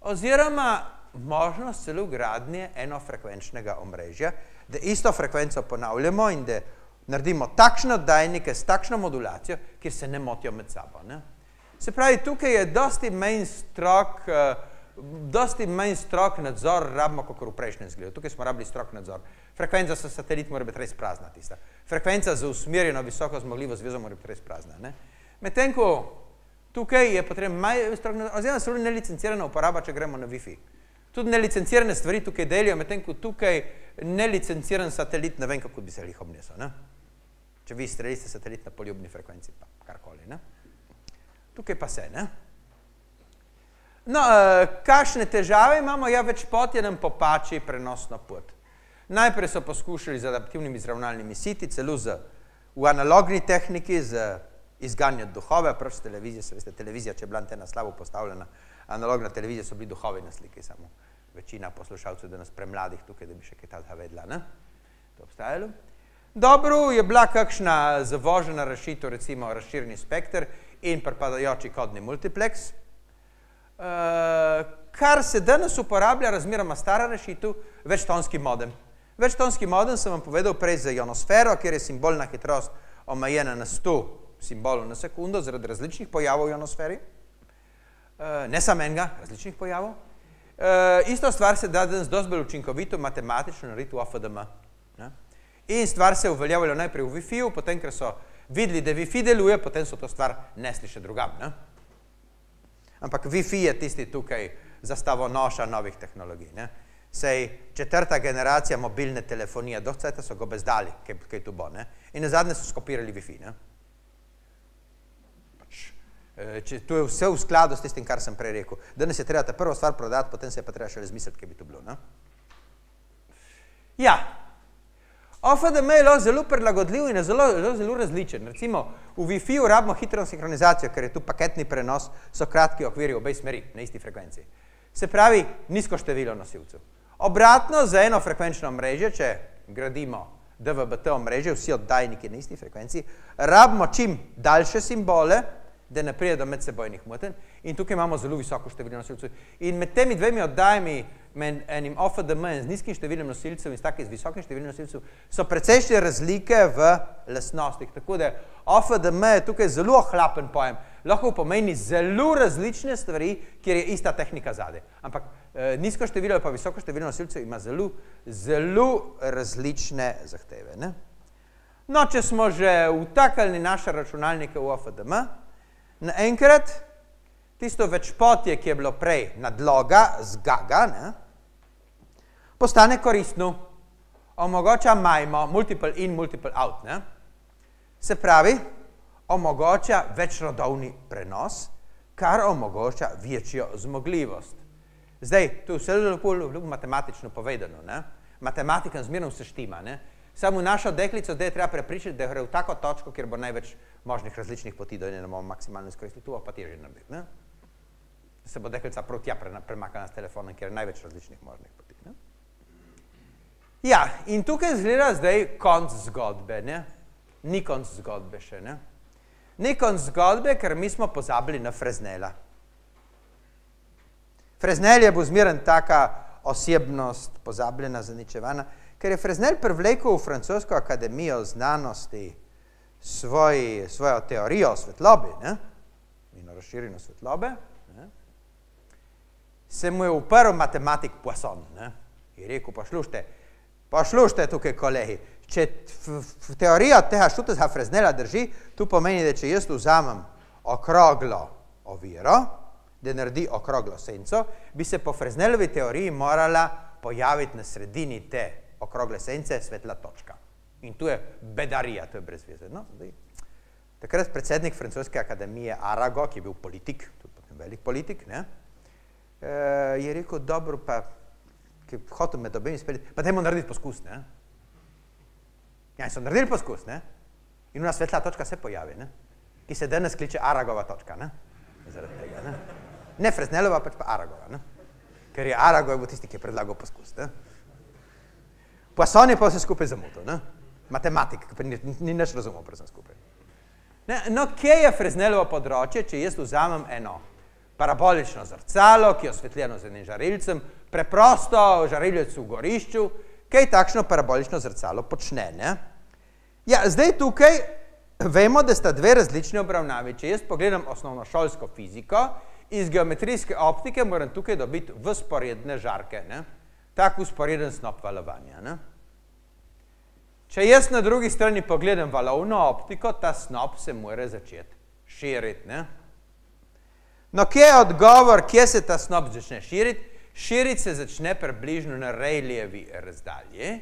oziroma možnost celo gradnje enofrekvenčnega omrežja, da isto frekvenco ponavljamo in da naredimo takšne oddajnike s takšno modulacijo, kjer se ne motijo med sabo. Ne? Se pravi, tukaj je dosti manj strok, uh, dosti manj strok nadzor rabimo, kot v prejšnjem zgledu. Tukaj smo rabili strok nadzor. Frekvenca za satelit mora biti res prazna tista. Frekvenca za usmerjeno visoko zmogljivo zvezo mora biti res prazna. Ne? Medtem ko tukaj je potreben manj strok nadzor, oziroma celo nelicencirana uporaba, če gremo na Wi-Fi. Tudi nelicencirane stvari tukaj delijo, medtem ko tukaj nelicenciran satelit, ne vem, kako bi se jih obnesel. Ne? Če vi strelite satelit na poljubni frekvenci, pa karkoli. Ne? Tukaj pa se, ne? No, uh, kakšne težave imamo? Ja, več pot je nam popači prenosno pot. Najprej so poskušali z adaptivnimi izravnalnimi siti, celo v analogni tehniki, z izganjati duhove, prv z televizije, se veste, televizija, če je bila antena slabo postavljena, analogna televizija so bili duhovi na sliki, samo večina poslušalcev, da nas premladih tukaj, da bi še kaj tega vedla, ne? To obstajalo. Dobro, je bila kakšna zavožena rešitev, recimo razširni spektr in pripadajoči kodni multiplex, Uh, kar se danes uporablja, razmeroma stara rešitev, večtonski modem. Večtonski modem sem vam povedal prej za ionosfero, kjer je simbolna hitrost omejena na 100 simbolov na sekundo zaradi različnih pojavov v ionosferi. Uh, ne samo enega, različnih pojavov. Uh, isto stvar se da danes dosti bolj učinkovito matematično narediti v OFDM. In stvar se je uveljavila najprej v Wi-Fi-ju, potem, ker so videli, da Wi-Fi deluje, potem so to stvar nesli še drugam. Ne? Ampak Wi-Fi je tisti tukaj zastavo noša novih tehnologij. Ne? Sej četrta generacija mobilne telefonije, do cajta so ga bezdali, kaj, kaj tu bo. Ne? In na zadnje so skopirali Wi-Fi. Ne? Pač, e, če, tu je vse v skladu s tistim, kar sem prej rekel. Danes je treba ta prvo stvar prodati, potem se je pa treba še razmisliti, kaj bi to bilo. Ne? Ja, OFDM je zelo prilagodljiv in je zelo, zelo, zelo različen. Recimo v Wi-Fi-ju rabimo hitro sinhronizacijo, ker je tu paketni prenos, so kratki okviri v obej smeri na isti frekvenci. Se pravi, nizko število nosilcev. Obratno za eno frekvenčno mreže, če gradimo DVB-T omrežje, vsi oddajniki na isti frekvenci, rabimo čim daljše simbole, da ne prije do medsebojnih moten in tukaj imamo zelo visoko število nosilcev. In med temi dvemi oddajami, med enim OFDM in z nizkim številom nosilcev in s takim z visokim številom nosilcev, so precejšnje razlike v lesnostih. Tako da OFDM je tukaj zelo ohlapen pojem. Lahko pomeni zelo različne stvari, kjer je ista tehnika zade. Ampak eh, nizko število pa visoko število nosilcev ima zelo, zelo različne zahteve. No, če smo že vtakali naše računalnike v OFDM, naenkrat tisto večpotje, ki je bilo prej nadloga, zgaga, ne, postane koristno, omogoča majmo multiple in, multiple out. Ne. Se pravi, omogoča večrodovni prenos, kar omogoča večjo zmogljivost. Zdaj, tu vse lepo matematično povedano, ne. matematika zmerno se štima, ne. Samo našo deklico, da je treba prepričati, da gre v tako točko, kjer bo največ možnih različnih poti, da ne bomo maksimalno izkoristili, tu pa teže narediti. Se bo deklica prav tja premakala s telefonom, kjer je največ različnih možnih poti. Ne? Ja, in tukaj zgleda zdaj konc zgodbe, ne? Ni konc zgodbe še, ne? Ni konc zgodbe, ker mi smo pozabili na Freznela. Freznel je bo zmeren taka osebnost, pozabljena, zaničevana, ker je Freznel privlekel v francosko akademijo znanosti svoj, svojo teorijo o svetlobi ne? in o razširjenju svetlobe? Se mu je uprl matematik Poisson ne? in rekel, pošlušte, pošlušte tukaj kolegi, če teorija tega Šutesa Freznela drži, tu pomeni, da če jaz vzamem okroglo oviro, da naredi okroglo senco, bi se po Fresnelovi teoriji morala pojaviti na sredini te okrogle sence svetla točka. In tu je bedarija, to je brez veze. No, takrat predsednik francoske akademije Arago, ki je bil politik, tudi velik politik, ne, je rekel, dobro, pa, ki je hotel med obemi speljati, pa dajmo narediti poskus, ne. Ja, in so naredili poskus, ne, in una svetla točka se pojavi, ne, ki se danes kliče Aragova točka, ne, zaradi tega, ne. Ne Fresnelova, pač pa Aragova, ne, ker je Arago bil tisti, ki je predlagal poskus, ne. Poisson je pa vse skupaj zamutil, ne, matematik, ki pa ni, ni nič razumel, predvsem skupaj. Ne, no, kje je Fresnelovo področje, če jaz vzamem eno parabolično zrcalo, ki je osvetljeno z enim žarilcem, preprosto žarilec v gorišču, kaj takšno parabolično zrcalo počne, ne? Ja, zdaj tukaj vemo, da sta dve različne obravnavi. Če jaz pogledam osnovno šolsko fiziko, iz geometrijske optike moram tukaj dobiti vzporedne žarke, ne? Tak vzporeden snop valovanja, ne? Če jaz na drugi strani pogledam valovno optiko, ta snop se mora začeti širiti, ne? No, kje je odgovor, kje se ta snop začne širiti? Širiti se začne približno na Rayleighovi razdalji,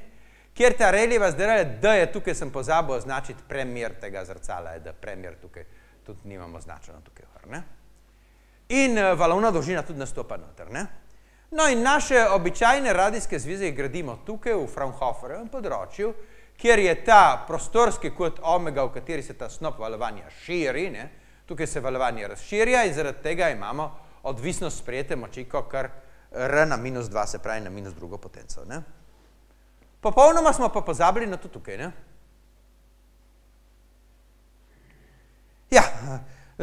kjer ta Rayleighova zdaj, da je tukaj, sem pozabil označiti premjer tega zrcala, da premjer tukaj tudi nimamo označeno tukaj gor, ne? In uh, valovna dolžina tudi nastopa noter, ne? No, in naše običajne radijske zveze gradimo tukaj v Fraunhoferovem področju, kjer je ta prostorski kot omega, v kateri se ta snop valovanja širi, ne? Tukaj se valovanje razširja in zaradi tega imamo odvisnost sprejete moči, kar r na minus 2 se pravi na minus drugo potenco. Ne? Popolnoma smo pa pozabili na to tukaj. Ne? Ja,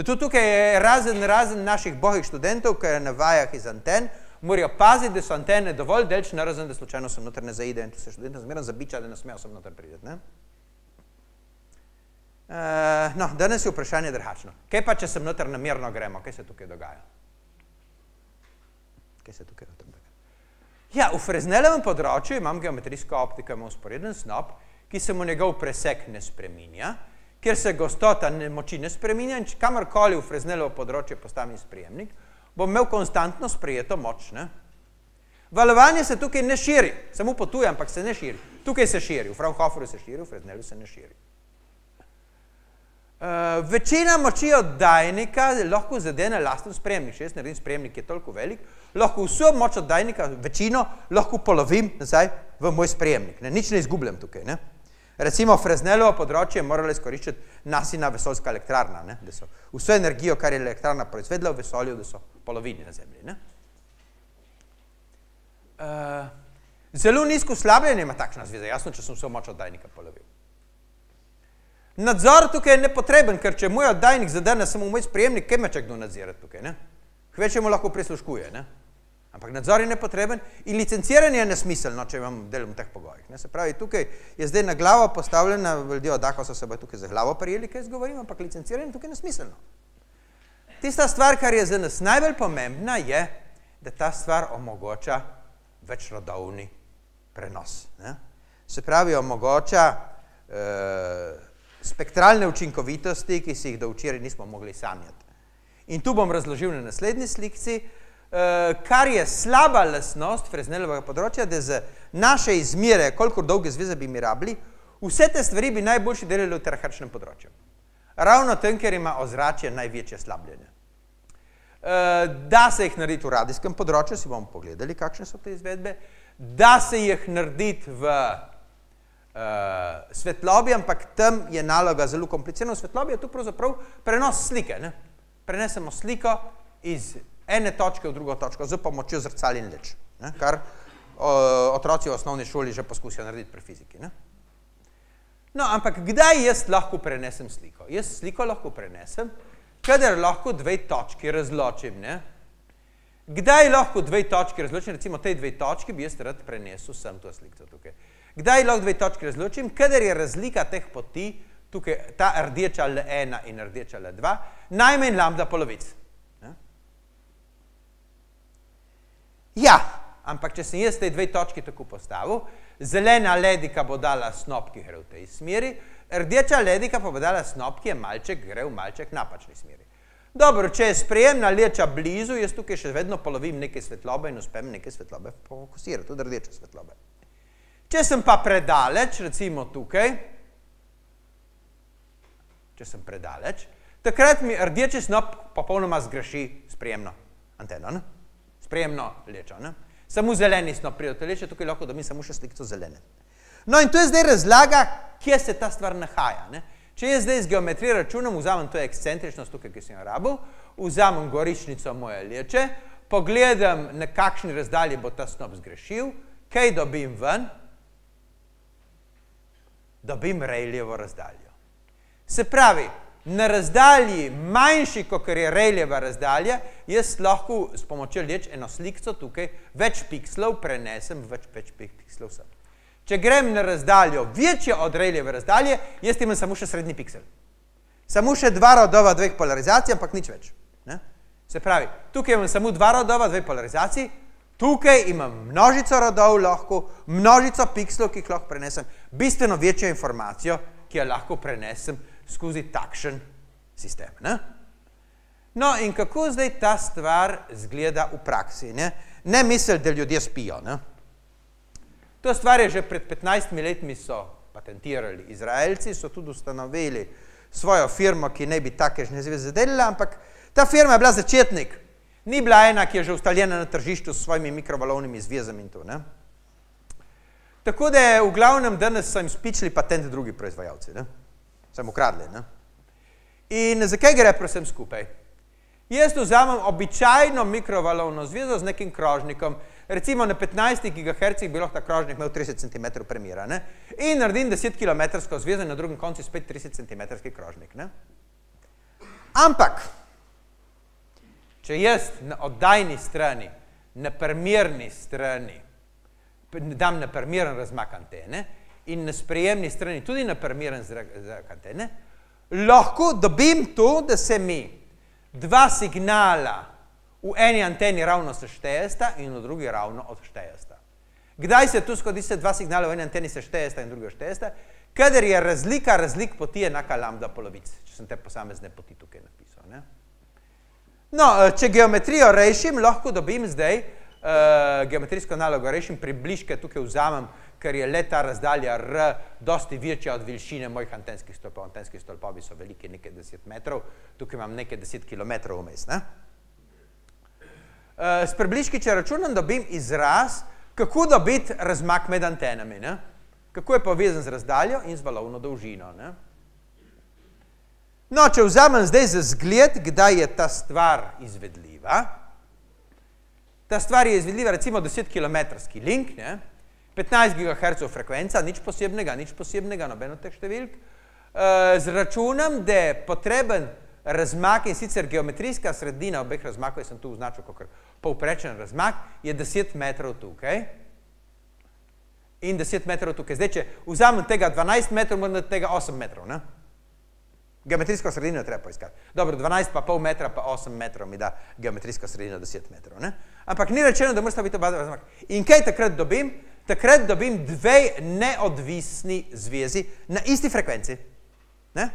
tu tukaj je razen, razen naših bohih študentov, ki je na vajah iz anten, morajo paziti, da so antene dovolj delčne, razen da slučajno sem noter ne zaide in tu se študenta zmerno zabiča, da ne smejo sem noter prideti. Ne? Uh, no, danes je vprašanje drugačno. Kaj pa, če sem noter namerno gremo, kaj se tukaj dogaja? Kaj se tukaj dogaja? Ja, v Freznelevem področju imam geometrijsko optiko, imam usporeden snop, ki se mu njegov presek ne spreminja, kjer se gostota ne, moči ne spreminja in kamorkoli v Fresnelovo področje postavim sprejemnik, bom imel konstantno sprejeto moč. Ne? Valovanje se tukaj ne širi, samo potuje, ampak se ne širi. Tukaj se širi, v Fraunhoferu se širi, v Fresnelu se ne širi. Uh, večina moči oddajnika lahko zadene lasten spremnik. Če jaz naredim spremnik, ki je toliko velik, lahko vso moč oddajnika, večino, lahko polovim nazaj v moj spremnik. Ne? Nič ne izgubljam tukaj. Ne? Recimo Fresnelovo področje je moralo izkoriščati nasina vesoljska elektrarna, ne? da so vso energijo, kar je elektrarna proizvedla v vesolju, da so polovili na zemlji. Ne? Uh, zelo nizko slabljenje ima takšna zveza, jasno, če sem vso moč oddajnika polovil. Nadzor tukaj je nepotreben, ker če moj oddajnik zadene samo moj sprejemnik, kaj me če kdo nadzirati tukaj, ne? Hveče mu lahko prisluškuje, ne? Ampak nadzor je nepotreben in licenciranje je nesmiselno, če vam delim v teh pogojih. Ne? Se pravi, tukaj je zdaj na glavo postavljena, ljudje od Dahosa se bo tukaj za glavo prijeli, kaj izgovorim, ampak licenciranje tukaj je nesmiselno. Tista stvar, kar je za nas najbolj pomembna, je, da ta stvar omogoča večrodovni prenos. Ne? Se pravi, omogoča eh, spektralne učinkovitosti, ki si jih do včeraj nismo mogli sanjati. In tu bom razložil na naslednji slikci, eh, kar je slaba lasnost Fresnelovega področja, da za naše izmire, koliko dolge zveze bi mi rabili, vse te stvari bi najboljši delali v teraharčnem področju. Ravno tem, ker ima ozračje največje slabljenje. Eh, da se jih narediti v radijskem področju, si bomo pogledali, kakšne so te izvedbe, da se jih narediti v uh, svetlobi, ampak tam je naloga zelo komplicirana. V svetlobi je tu pravzaprav prenos slike. Ne? Prenesemo sliko iz ene točke v drugo točko z pomočjo zrcal in leč, ne? kar uh, otroci v osnovni šoli že poskusijo narediti pri fiziki. Ne? No, ampak kdaj jaz lahko prenesem sliko? Jaz sliko lahko prenesem, kadar lahko dve točki razločim. Ne? Kdaj lahko dve točki razločim? Recimo te dve točki bi jaz rad prenesel sem to sliko tukaj. Kdaj lahko dve točki razločim? Kadar je razlika teh poti, tukaj ta rdeča L1 in rdeča L2, najmanj lambda polovic. Ja, ampak če sem jaz te dve točki tako postavil, zelena ledika bo dala snop, ki gre v tej smeri, rdeča ledika pa bo dala snop, ki je malček, gre v malček napačni smeri. Dobro, če je sprejemna leča blizu, jaz tukaj še vedno polovim nekaj svetlobe in uspem nekaj svetlobe fokusirati, tudi rdeče svetlobe. Če sem pa predaleč, recimo tukaj, če sem predaleč, takrat mi rdeči snop popolnoma zgreši sprejemno anteno, ne? sprejemno lečo. Ne? Samo zeleni snop pride do leče, tukaj lahko dobim samo še slikco zelene. No in to je zdaj razlaga, kje se ta stvar nahaja. Ne? Če jaz zdaj z geometrijo računam, vzamem to ekscentričnost tukaj, ki sem jo rabil, vzamem gorišnico moje leče, pogledam, na kakšni razdalji bo ta snop zgrešil, kaj dobim ven, dobim Rejljevo razdaljo. Se pravi, na razdalji manjši, kot je Rejljeva razdalja, jaz lahko s pomočjo leč eno slikco tukaj več pikslov prenesem, več, več pikslov sem. Če grem na razdaljo večjo od Rejljeve razdalje, jaz imam samo še srednji piksel. Samo še dva rodova dveh polarizacij, ampak nič več. Ne? Se pravi, tukaj imam samo dva rodova dveh polarizacij, tukaj imam množico rodov lahko, množico pikslov, ki jih lahko prenesem, bistveno večjo informacijo, ki jo lahko prenesem skozi takšen sistem. Ne? No, in kako zdaj ta stvar zgleda v praksi? Ne, ne misel, da ljudje spijo. Ne? To stvar je že pred 15 letmi so patentirali Izraelci, so tudi ustanovili svojo firmo, ki ne bi take žne zveze delila, ampak ta firma je bila začetnik. Ni bila ena, ki je že ustaljena na tržišču s svojimi mikrovalovnimi zvezami in to. Ne? Tako da je v glavnem danes so jim spičili patent drugi proizvajalci. Ne? sem ukradli. Ne? In zakaj gre predvsem skupaj? Jaz vzamem običajno mikrovalovno zvezo z nekim krožnikom, recimo na 15 GHz bi lahko ta krožnik imel 30 cm premira, ne? in naredim 10 km zvezo in na drugem koncu spet 30 cm krožnik. Ne? Ampak, če jaz na oddajni strani, na primerni strani, dam na primeren razmak antene, in na sprejemni strani tudi na primeren zrak antene, lahko dobim to, da se mi dva signala v eni anteni ravno seštejesta in v drugi ravno odštejesta. Kdaj se tu skodi se dva signala v eni anteni seštejesta in drugi odštejesta? Kadar je razlika razlik poti enaka lambda polovic, če sem te posamezne poti tukaj napisal. No, če geometrijo rešim, lahko dobim zdaj uh, geometrijsko nalogo rešim, približke tukaj vzamem ker je le ta razdalja R dosti večja od višine mojih antenskih stolpov. Antenski stolpovi so veliki nekaj deset metrov, tukaj imam nekaj deset kilometrov vmes. Ne? Uh, s približki, če računam, dobim izraz, kako dobiti razmak med antenami. Ne? Kako je povezan z razdaljo in z valovno dolžino. Ne? No, če vzamem zdaj za zgled, kdaj je ta stvar izvedljiva, ta stvar je izvedljiva recimo 10 km link, ne? 15 GHz frekvenca, nič posebnega, nič posebnega, nobeno teh številk. Uh, zračunam, da je potreben razmak in sicer geometrijska sredina obeh razmakov, jaz sem tu označil kot povprečen razmak, je 10 metrov tukaj in 10 metrov tukaj. Zdaj, če vzamem tega 12 metrov, moram dati tega 8 metrov. Ne? Geometrijsko sredino treba poiskati. Dobro, 12 pa pol metra pa 8 metrov mi da geometrijsko sredino 10 metrov. Ne? Ampak ni rečeno, da mora biti oba razmak. In kaj takrat dobim? takrat dobim dve neodvisni zvezi na isti frekvenci. Ne?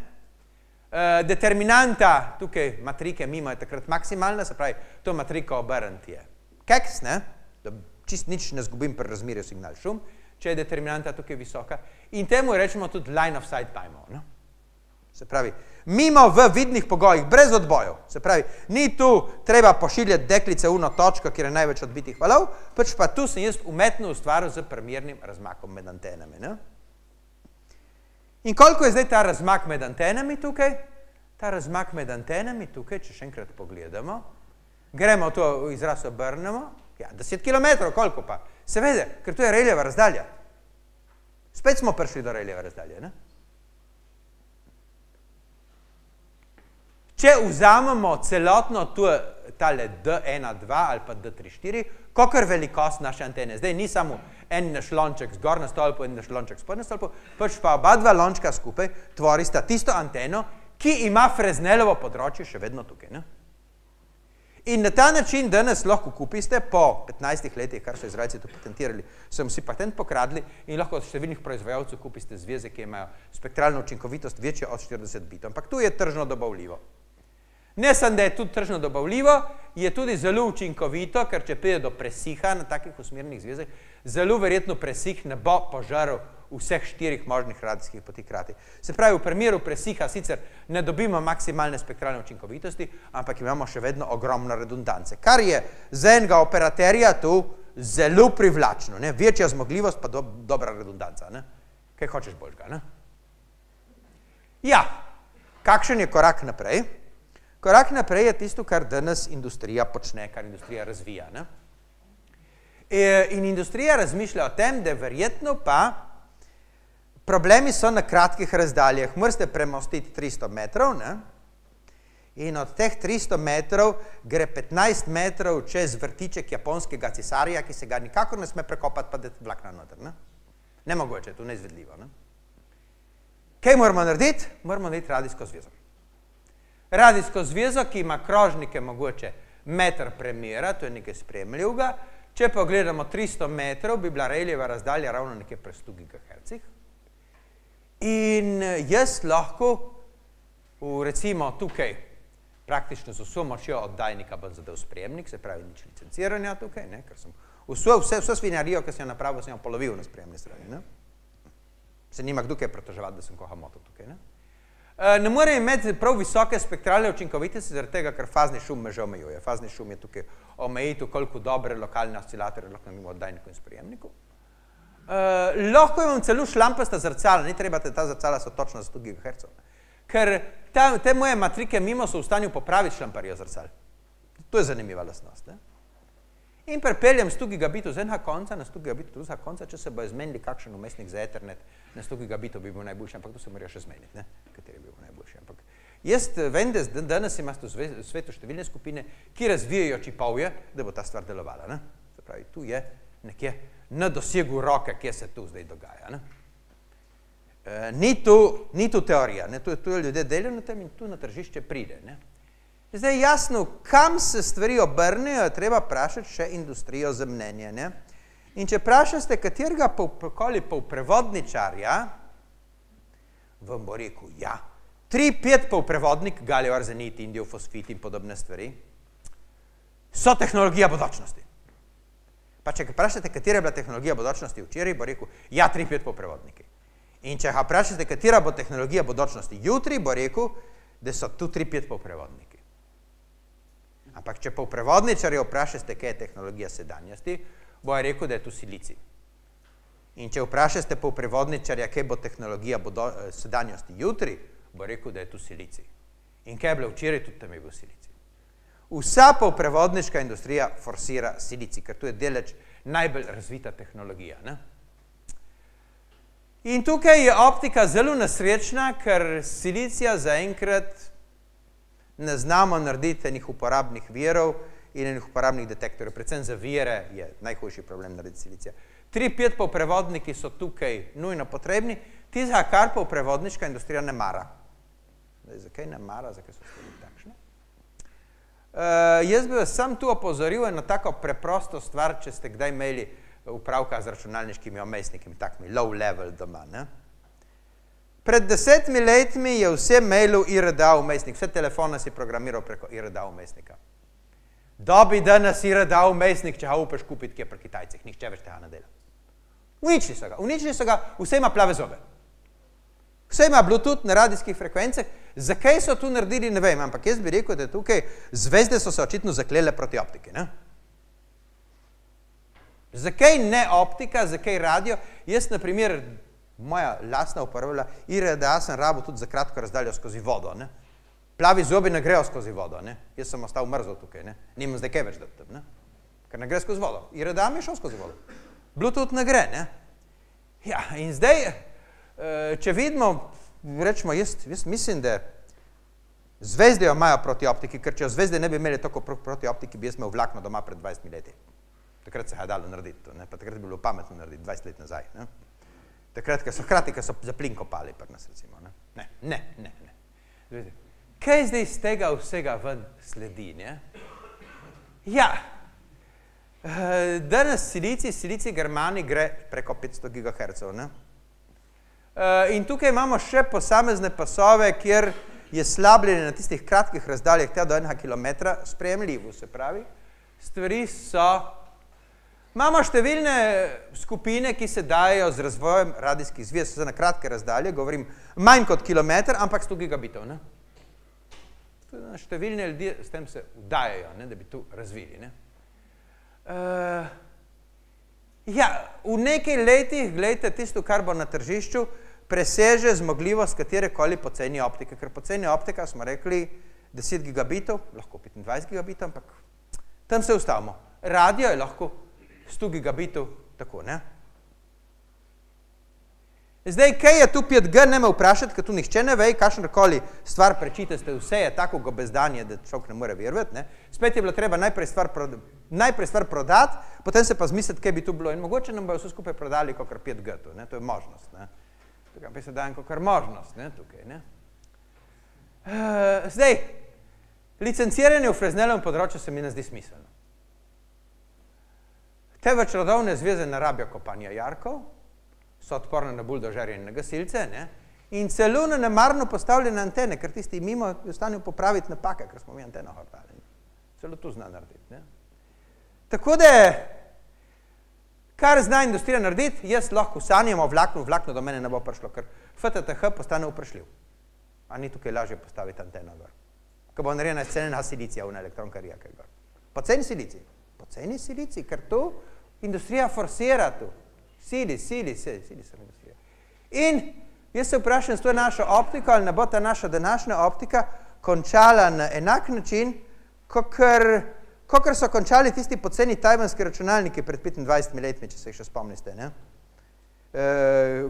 Uh, determinanta tukaj matrike mimo je takrat maksimalna, se pravi, to matriko obrnt je keks, ne? da čist nič ne zgubim pri razmerju signal šum, če je determinanta tukaj visoka. In temu rečemo tudi line of sight time. Ne? Se pravi, mimo v vidnih pogojih, brez odbojev. Se pravi, ni tu treba pošiljati deklice v eno točko, kjer je največ odbitih valov, pač pa tu sem jaz umetno ustvaril z primernim razmakom med antenami. Ne? In koliko je zdaj ta razmak med antenami tukaj? Ta razmak med antenami tukaj, če še enkrat pogledamo, gremo to izraz obrnemo, ja, 10 km, koliko pa? Seveda, ker to je reljeva razdalja. Spet smo prišli do reljeve razdalje, ne? Če vzamemo celotno tu, tale D1-2 ali pa D3-4, kakor velikost naše antene, zdaj ni samo en naš lonček zgor na stolpu in naš lonček spod na stolpu, pač pa oba dva lončka skupaj tvorista tisto anteno, ki ima Fresnelovo področje še vedno tukaj. Ne? In na ta način danes lahko kupiste po 15 letih, kar so izraelci to patentirali, so vsi patent pokradli in lahko od številnih proizvajalcev kupiste zveze, ki imajo spektralno učinkovitost večjo od 40 bitov. Ampak tu je tržno dobavljivo. Ne samo, da je tudi tržno dobavljivo, je tudi zelo učinkovito, ker če pride do presiha na takih usmernih zvezah, zelo verjetno presih ne bo požaril vseh štirih možnih radijskih poti krati. Se pravi, v primeru presiha sicer ne dobimo maksimalne spektralne učinkovitosti, ampak imamo še vedno ogromno redundance, kar je za enega operaterja tu zelo privlačno. Ne? Večja zmogljivost pa do, dobra redundanca. Ne? Kaj hočeš boljega? Ne? Ja, kakšen je korak naprej? Korak naprej je tisto, kar danes industrija počne, kar industrija razvija. Ne? E, in industrija razmišlja o tem, da verjetno pa problemi so na kratkih razdaljah. Morate premostiti 300 metrov ne? in od teh 300 metrov gre 15 metrov čez vrtiček japonskega cesarja, ki se ga nikakor ne sme prekopati, pa da je vlakna noter. Ne? Nemogoče, to je neizvedljivo. Ne? Kaj moramo narediti? Moramo narediti radijsko zvezo. Radijsko zvezo, ki ima krožnike mogoče meter premjera, to je nekaj spremljivega, če pa gledamo 300 metrov, bi bila Rejljeva razdalja ravno nekaj pre 100 GHz. In jaz lahko v recimo tukaj praktično z vso močjo oddajnika bom zadev spremnik, se pravi nič licenciranja tukaj, ne, ker sem vso, vse, vso svinjarijo, ki sem jo napravil, sem jo polovil na spremni strani. Ne. Se nima kdo kaj protoževati, da sem koha moto tukaj. Ne. Eh, ne more imeti prav visoke spektralne učinkovitosti, zaradi tega, ker fazni šum me že omejuje. Fazni šum je tukaj omejitev, koliko dobre lokalne oscilatorje lahko imamo oddajniku in sprejemniku. Uh, lahko imam celo šlampasta zrcala, ni treba, da ta zrcala so točno za 100 GHz. Ker ta, te moje matrike mimo so v stanju popraviti šlamparijo zrcal. To je zanimiva lasnost. Ne? In prepeljem 100 gigabitov z enega konca na 100 gigabitov drugega konca, če se bo zmenili kakšen umestnik za Ethernet na 100 gigabitov bi bil najboljši, ampak to se morajo še zmeniti, ne? kateri bi bil najboljši. Ampak jaz eh, vem, da danes imaš v svetu številne skupine, ki razvijajo čipovje, da bo ta stvar delovala. Ne? Se pravi, tu je nekje na dosegu roke, kje se tu zdaj dogaja. Ne? E, ni, tu, ni tu teorija, ne? tu, tu ljudje delajo na tem in tu na tržišče pride. Ne? Zdaj jasno, kam se stvari obrnejo, treba vprašati še industrijo za mnenje. Ne? In če vprašate katerega koli polprevodničarja, vam bo rekel, ja, tri, pet polprevodnik, galio arzenit, indiofosfit in podobne stvari, so tehnologija bodočnosti. Pa če ga vprašate, katera je bila tehnologija bodočnosti včeraj, bo rekel, ja, tri, pet po prevodniki. In če ga vprašate, katera bo tehnologija bodočnosti jutri, bo rekel, da so tu tri, pet po prevodniki. Ampak če pa v prevodničarju vprašate, kaj je tehnologija sedanjosti, bo je rekel, da je tu silici. In če vprašate v prevodničarja, kaj bo tehnologija bodo, sedanjosti jutri, bo rekel, da je tu silici. In kaj je bilo včeraj, tudi tam je bil silici. Vsa polprevodniška industrija forsira silici, ker tu je deleč najbolj razvita tehnologija. In tukaj je optika zelo nesrečna, ker silicija zaenkrat ne znamo narediti enih uporabnih virov in enih uporabnih detektorjev. Predvsem za vire je najhujši problem narediti silicija. Tri, pet polprevodniki so tukaj nujno potrebni, tizga, kar polprevodniška industrija ne mara. Zakaj ne mara, zakaj so stvari takšne? Uh, jaz bi vas sam tu opozoril na tako preprosto stvar, če ste kdaj imeli upravka z računalniškimi omestniki, takimi low level doma. Ne? Pred desetimi letmi je vse mailov IRDA umestnik, vse telefone si programiral preko IRDA umestnika. Dobi danes IRDA umestnik, če ga upeš kupiti kje pri Kitajcih, nihče več tega ne dela. Uničili so ga, uničili so ga, vse ima plave zobe. Vse ima Bluetooth na radijskih frekvencah, zakaj so tu naredili, ne vem, ampak jaz bi rekel, da tukaj zvezde so se očitno zaklele proti optiki. Ne? Zakaj ne optika, zakaj radio? Jaz, na primer, moja lastna uporabila, IRDA sem rabo tudi za kratko razdaljo skozi vodo. Ne? Plavi zobi ne grejo skozi vodo, ne? jaz sem ostal mrzel tukaj, ne? nimam zdaj kaj več dati, ne? ker ne gre skozi vodo. IRDA mi je šel skozi vodo. Bluetooth ne gre, ne? Ja, in zdaj, Eh, če vidimo, rečemo, jaz, jaz mislim, da zvezde jo imajo proti optiki, ker če jo zvezde ne bi imeli tako proti optiki, bi jaz imel vlakno doma pred 20 leti. Takrat se je dalo narediti, ne? pa takrat bi bilo pametno narediti 20 let nazaj. Ne? Takrat, ker so hkrati, ker so za plin kopali pri nas, recimo. Ne, ne, ne, ne. ne. Kaj zdaj iz tega vsega ven sledi, ne? Ja, eh, danes silici, silici germani gre preko 500 GHz, ne? Eh, in tukaj imamo še posamezne pasove, kjer je slabljenje na tistih kratkih razdaljah, tja do enega kilometra, sprejemljivo, se pravi. Stvari so, imamo številne skupine, ki se dajo z razvojem radijskih zvez, za na kratke razdalje, govorim manj kot kilometr, ampak 100 gigabitov, ne? Številne ljudi s tem se vdajajo, ne, da bi tu razvili, ne? Uh, ja, v nekaj letih, gledajte, tisto, kar bo na tržišču, preseže zmogljivost katerekoli poceni optike, ker poceni optika smo rekli 10 gigabitov, lahko 25 gigabitov, ampak tam se ustavimo. Radio je lahko 100 gigabitov, tako, ne? Zdaj, kaj je tu 5G, ne me vprašati, ker tu nihče ne ve, kakšnakoli stvar prečiteste, vse je tako gobezdanje, da človek ne more verjeti, ne? Spet je bilo treba najprej stvar, prod najprej stvar prodati, potem se pa zmisliti, kaj bi tu bilo in mogoče nam bojo vse skupaj prodali kot 5G, to, ne? To je možnost, ne? Tukaj pa se dajem kot možnost, ne, tukaj, ne. Uh, zdaj, licenciranje v Fresnelem področju se mi ne zdi smiselno. Te več rodovne zveze ne rabijo kopanja jarkov, so odporne na buldožerje in na gasilce, ne, in celo na nemarno postavljene antene, ker tisti mimo ostanejo popraviti napake, ker smo mi anteno hotali. Celo tu zna narediti, ne. Tako da, Kar zna industrija narediti, jaz lahko sanjamo vlakno, vlakno do mene ne bo prišlo, ker FTTH postane vprašljiv. A ni tukaj lažje postaviti anteno gor. Ko bo narejena cena silicija v elektronkarija, kaj gor. Poceni silicij. Poceni silicij, ker tu industrija forsira tu. Sili, sili, sili, sili sem industrija. In jaz se vprašam, s to je naša optika, ali ne bo ta naša današnja optika končala na enak način, kot ker Kakor so končali tisti poceni tajvanski računalniki pred 25 letmi, če se jih še spomnite. Ne? E,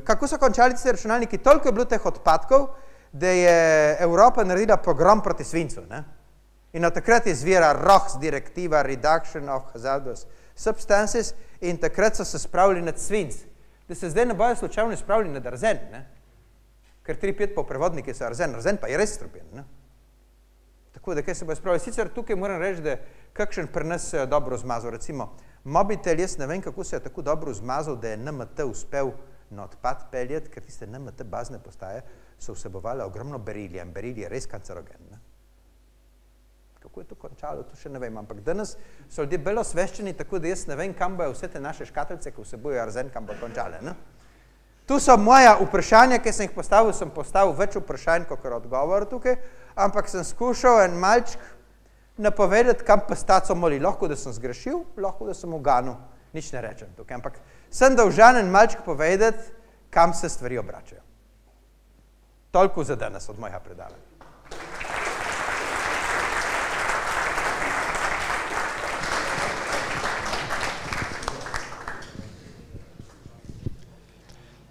kako so končali tisti računalniki? Toliko je bilo teh odpadkov, da je Evropa naredila pogrom proti svincu. Ne? In od takrat izvira ROHS direktiva Reduction of Hazardous Substances in takrat so se spravili nad svinc. Da se zdaj ne bojo slučajno spravili nad arzen. Ne? Ker 3-5 po prevodniki so arzen. Arzen pa je res strupen. Ne? Tako da, kaj se bo spravili? Sicer tukaj moram reči, da kakšen pri nas se je dobro zmazal. Recimo, mobitel, jaz ne vem, kako se je tako dobro zmazal, da je NMT uspel na odpad peljati, ker tiste NMT bazne postaje so vsebovali ogromno berilija in berilij je res kancerogen. Kako je to končalo, to še ne vem, ampak danes so ljudje belo sveščeni, tako da jaz ne vem, kam bojo vse te naše škatelce, ki vsebujejo arzen, kam bo končale. Ne? Tu so moja vprašanja, ki sem jih postavil, sem postavil več vprašanj, kot odgovor tukaj, ampak sem skušal en malček napovedati, kam pa staco moli. Lahko, da sem zgrešil, lahko, da sem uganil, nič ne rečem tukaj, ampak sem dolžan en malček povedati, kam se stvari obračajo. Toliko za danes od mojega predavanja.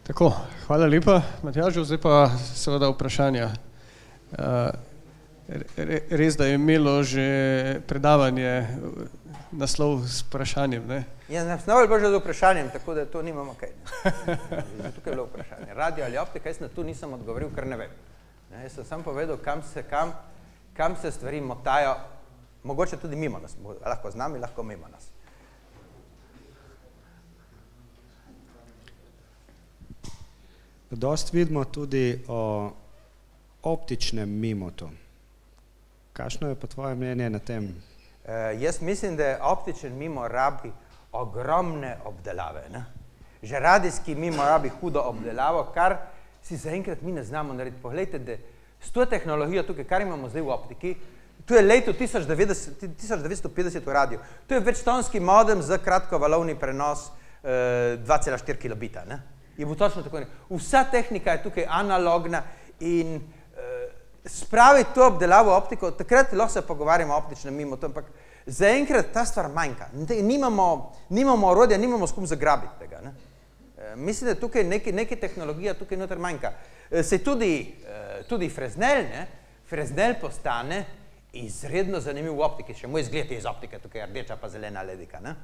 Tako, hvala lepa, Matjažu, zdaj pa seveda vprašanja. Uh, res, da je imelo že predavanje naslov s vprašanjem. Ne? Ja, naslov je bilo že z vprašanjem, tako da to nimamo kaj. Tukaj je bilo vprašanje. Radio ali optika, jaz na to nisem odgovoril, ker ne vem. Ne, jaz sem sam povedal, kam se, kam, kam se stvari motajo, mogoče tudi mimo nas, lahko z nami, lahko mimo nas. Dost vidimo tudi o optičnem mimotu. Kakšno je pa tvoje mnenje na tem? Uh, jaz mislim, da optičen mimo rabi ogromne obdelave. Ne? Že radijski mimo rabi hudo obdelavo, kar si zaenkrat mi ne znamo narediti. Poglejte, da s to tehnologijo tukaj, kar imamo zdaj v optiki, tu je leto 1990, 1950 v radiju, tu je večtonski modem za kratkovalovni prenos uh, 2,4 kilobita. Ne? Je bo točno tako. Vsa tehnika je tukaj analogna in spraviti to obdelavo optiko, takrat lahko se pogovarjamo o optičnem mimo, ampak zaenkrat ta stvar manjka. Nimamo, nimamo orodja, nimamo s kom zagrabiti tega. Ne? E, mislim, da tukaj nekaj, nekaj tehnologija tukaj noter manjka. E, se tudi, e, tudi Fresnel, ne? Fresnel postane izredno zanimiv v optiki, še moj zgled je iz optike, tukaj je rdeča pa zelena ledika, ne?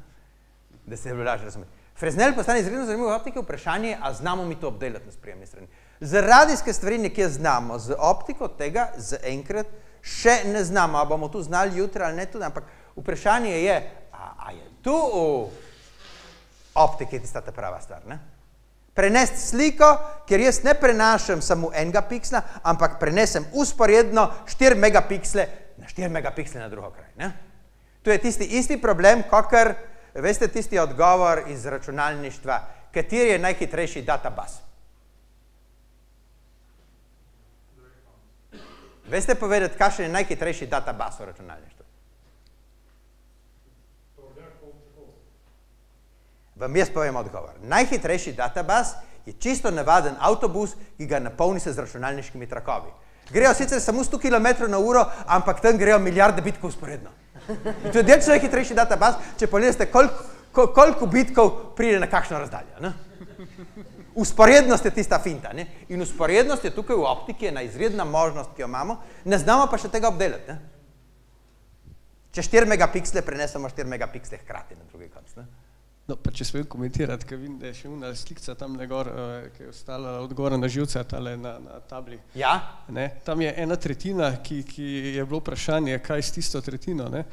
da se ne bi lažje razumeti. Fresnel postane izredno zanimiv v optiki, vprašanje je, a znamo mi to obdelati na sprejemni strani. Z radijske stvari nekje znamo, z optiko tega zaenkrat še ne znamo, a bomo tu znali jutri ali ne tudi, ampak vprašanje je, a, a je tu v optiki tista ta prava stvar, ne? Prenesti sliko, ker jaz ne prenašam samo enega piksla, ampak prenesem usporedno 4 megapiksle na 4 megapiksle na drugo kraj. Ne? To je tisti isti problem, kakor, veste, tisti odgovor iz računalništva, kateri je najhitrejši databas. Veste povedati, kakšen je najhitrejši databas v računalništvu? Vam jaz povem odgovor. Najhitrejši databas je čisto navaden avtobus, ki ga napolni se z računalniškimi trakovi. Grejo sicer samo 100 km na uro, ampak tam grejo milijarde bitkov usporedno. In to je delčno najhitrejši databas, če pogledate, koliko, koliko bitkov pride na kakšno razdaljo. Ne? Usporednost je tista finta. Ne? In usporednost je tukaj v optiki ena izredna možnost, ki jo imamo, ne znamo pa še tega obdelati. Ne? Če 4 megapiksle prenesemo 4 megapiksle hkrati na drugi konc. Ne? No, pa če smem komentirati, ker vidim, da je še una slikca tam gor, uh, ki je ostala odgora na živce, tale na, na tabli. Ja. Ne? Tam je ena tretjina, ki, ki je bilo vprašanje, kaj s tisto tretjino. Ne?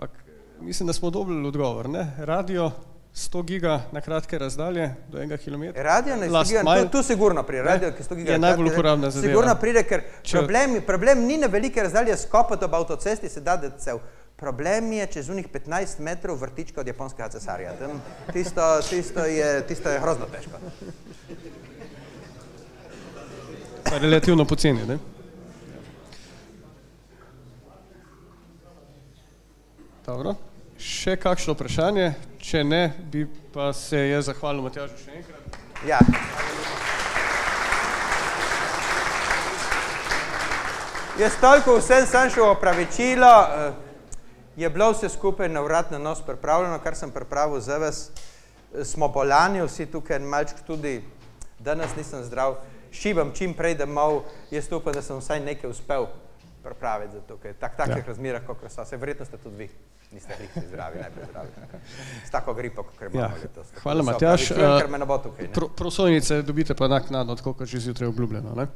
Pak, mislim, da smo dobili odgovor. Ne? Radio 100 giga na kratke razdalje do enega kilometra. Radio na 100 giga, tu, tu sigurno pride. Radio, ki 100 giga je najbolj uporabna zadeva. Sigurno pride, ker Če... problem, problem ni na velike razdalje skopati ob avtocesti, se da, da cel. Problem je čez unih 15 metrov vrtička od japonskega cesarja. Tam tisto, tisto, je, tisto je grozno težko. Pa relativno poceni, ne? Dobro. Še kakšno vprašanje? Če ne, bi pa se je zahvalil Matjažu še enkrat. Ja. Jaz toliko vsem sem šel opravičilo. Je bilo vse skupaj na vrat na nos pripravljeno, kar sem pripravil za vas. Smo bolani, vsi tukaj en malček tudi, danes nisem zdrav, šibam čim prej domov, jaz upam, da sem vsaj nekaj uspel pripraviti za tukaj. Tak, takih ja. razmerah, kot so, se verjetno ste tudi vi, niste hrihti zdravi, najprej zdravi. S tako gripo, kot imamo ja. letos. Hvala, Matjaš. Uh, prosojnice dobite pa naknadno, tako kot že zjutraj obljubljeno. Ne?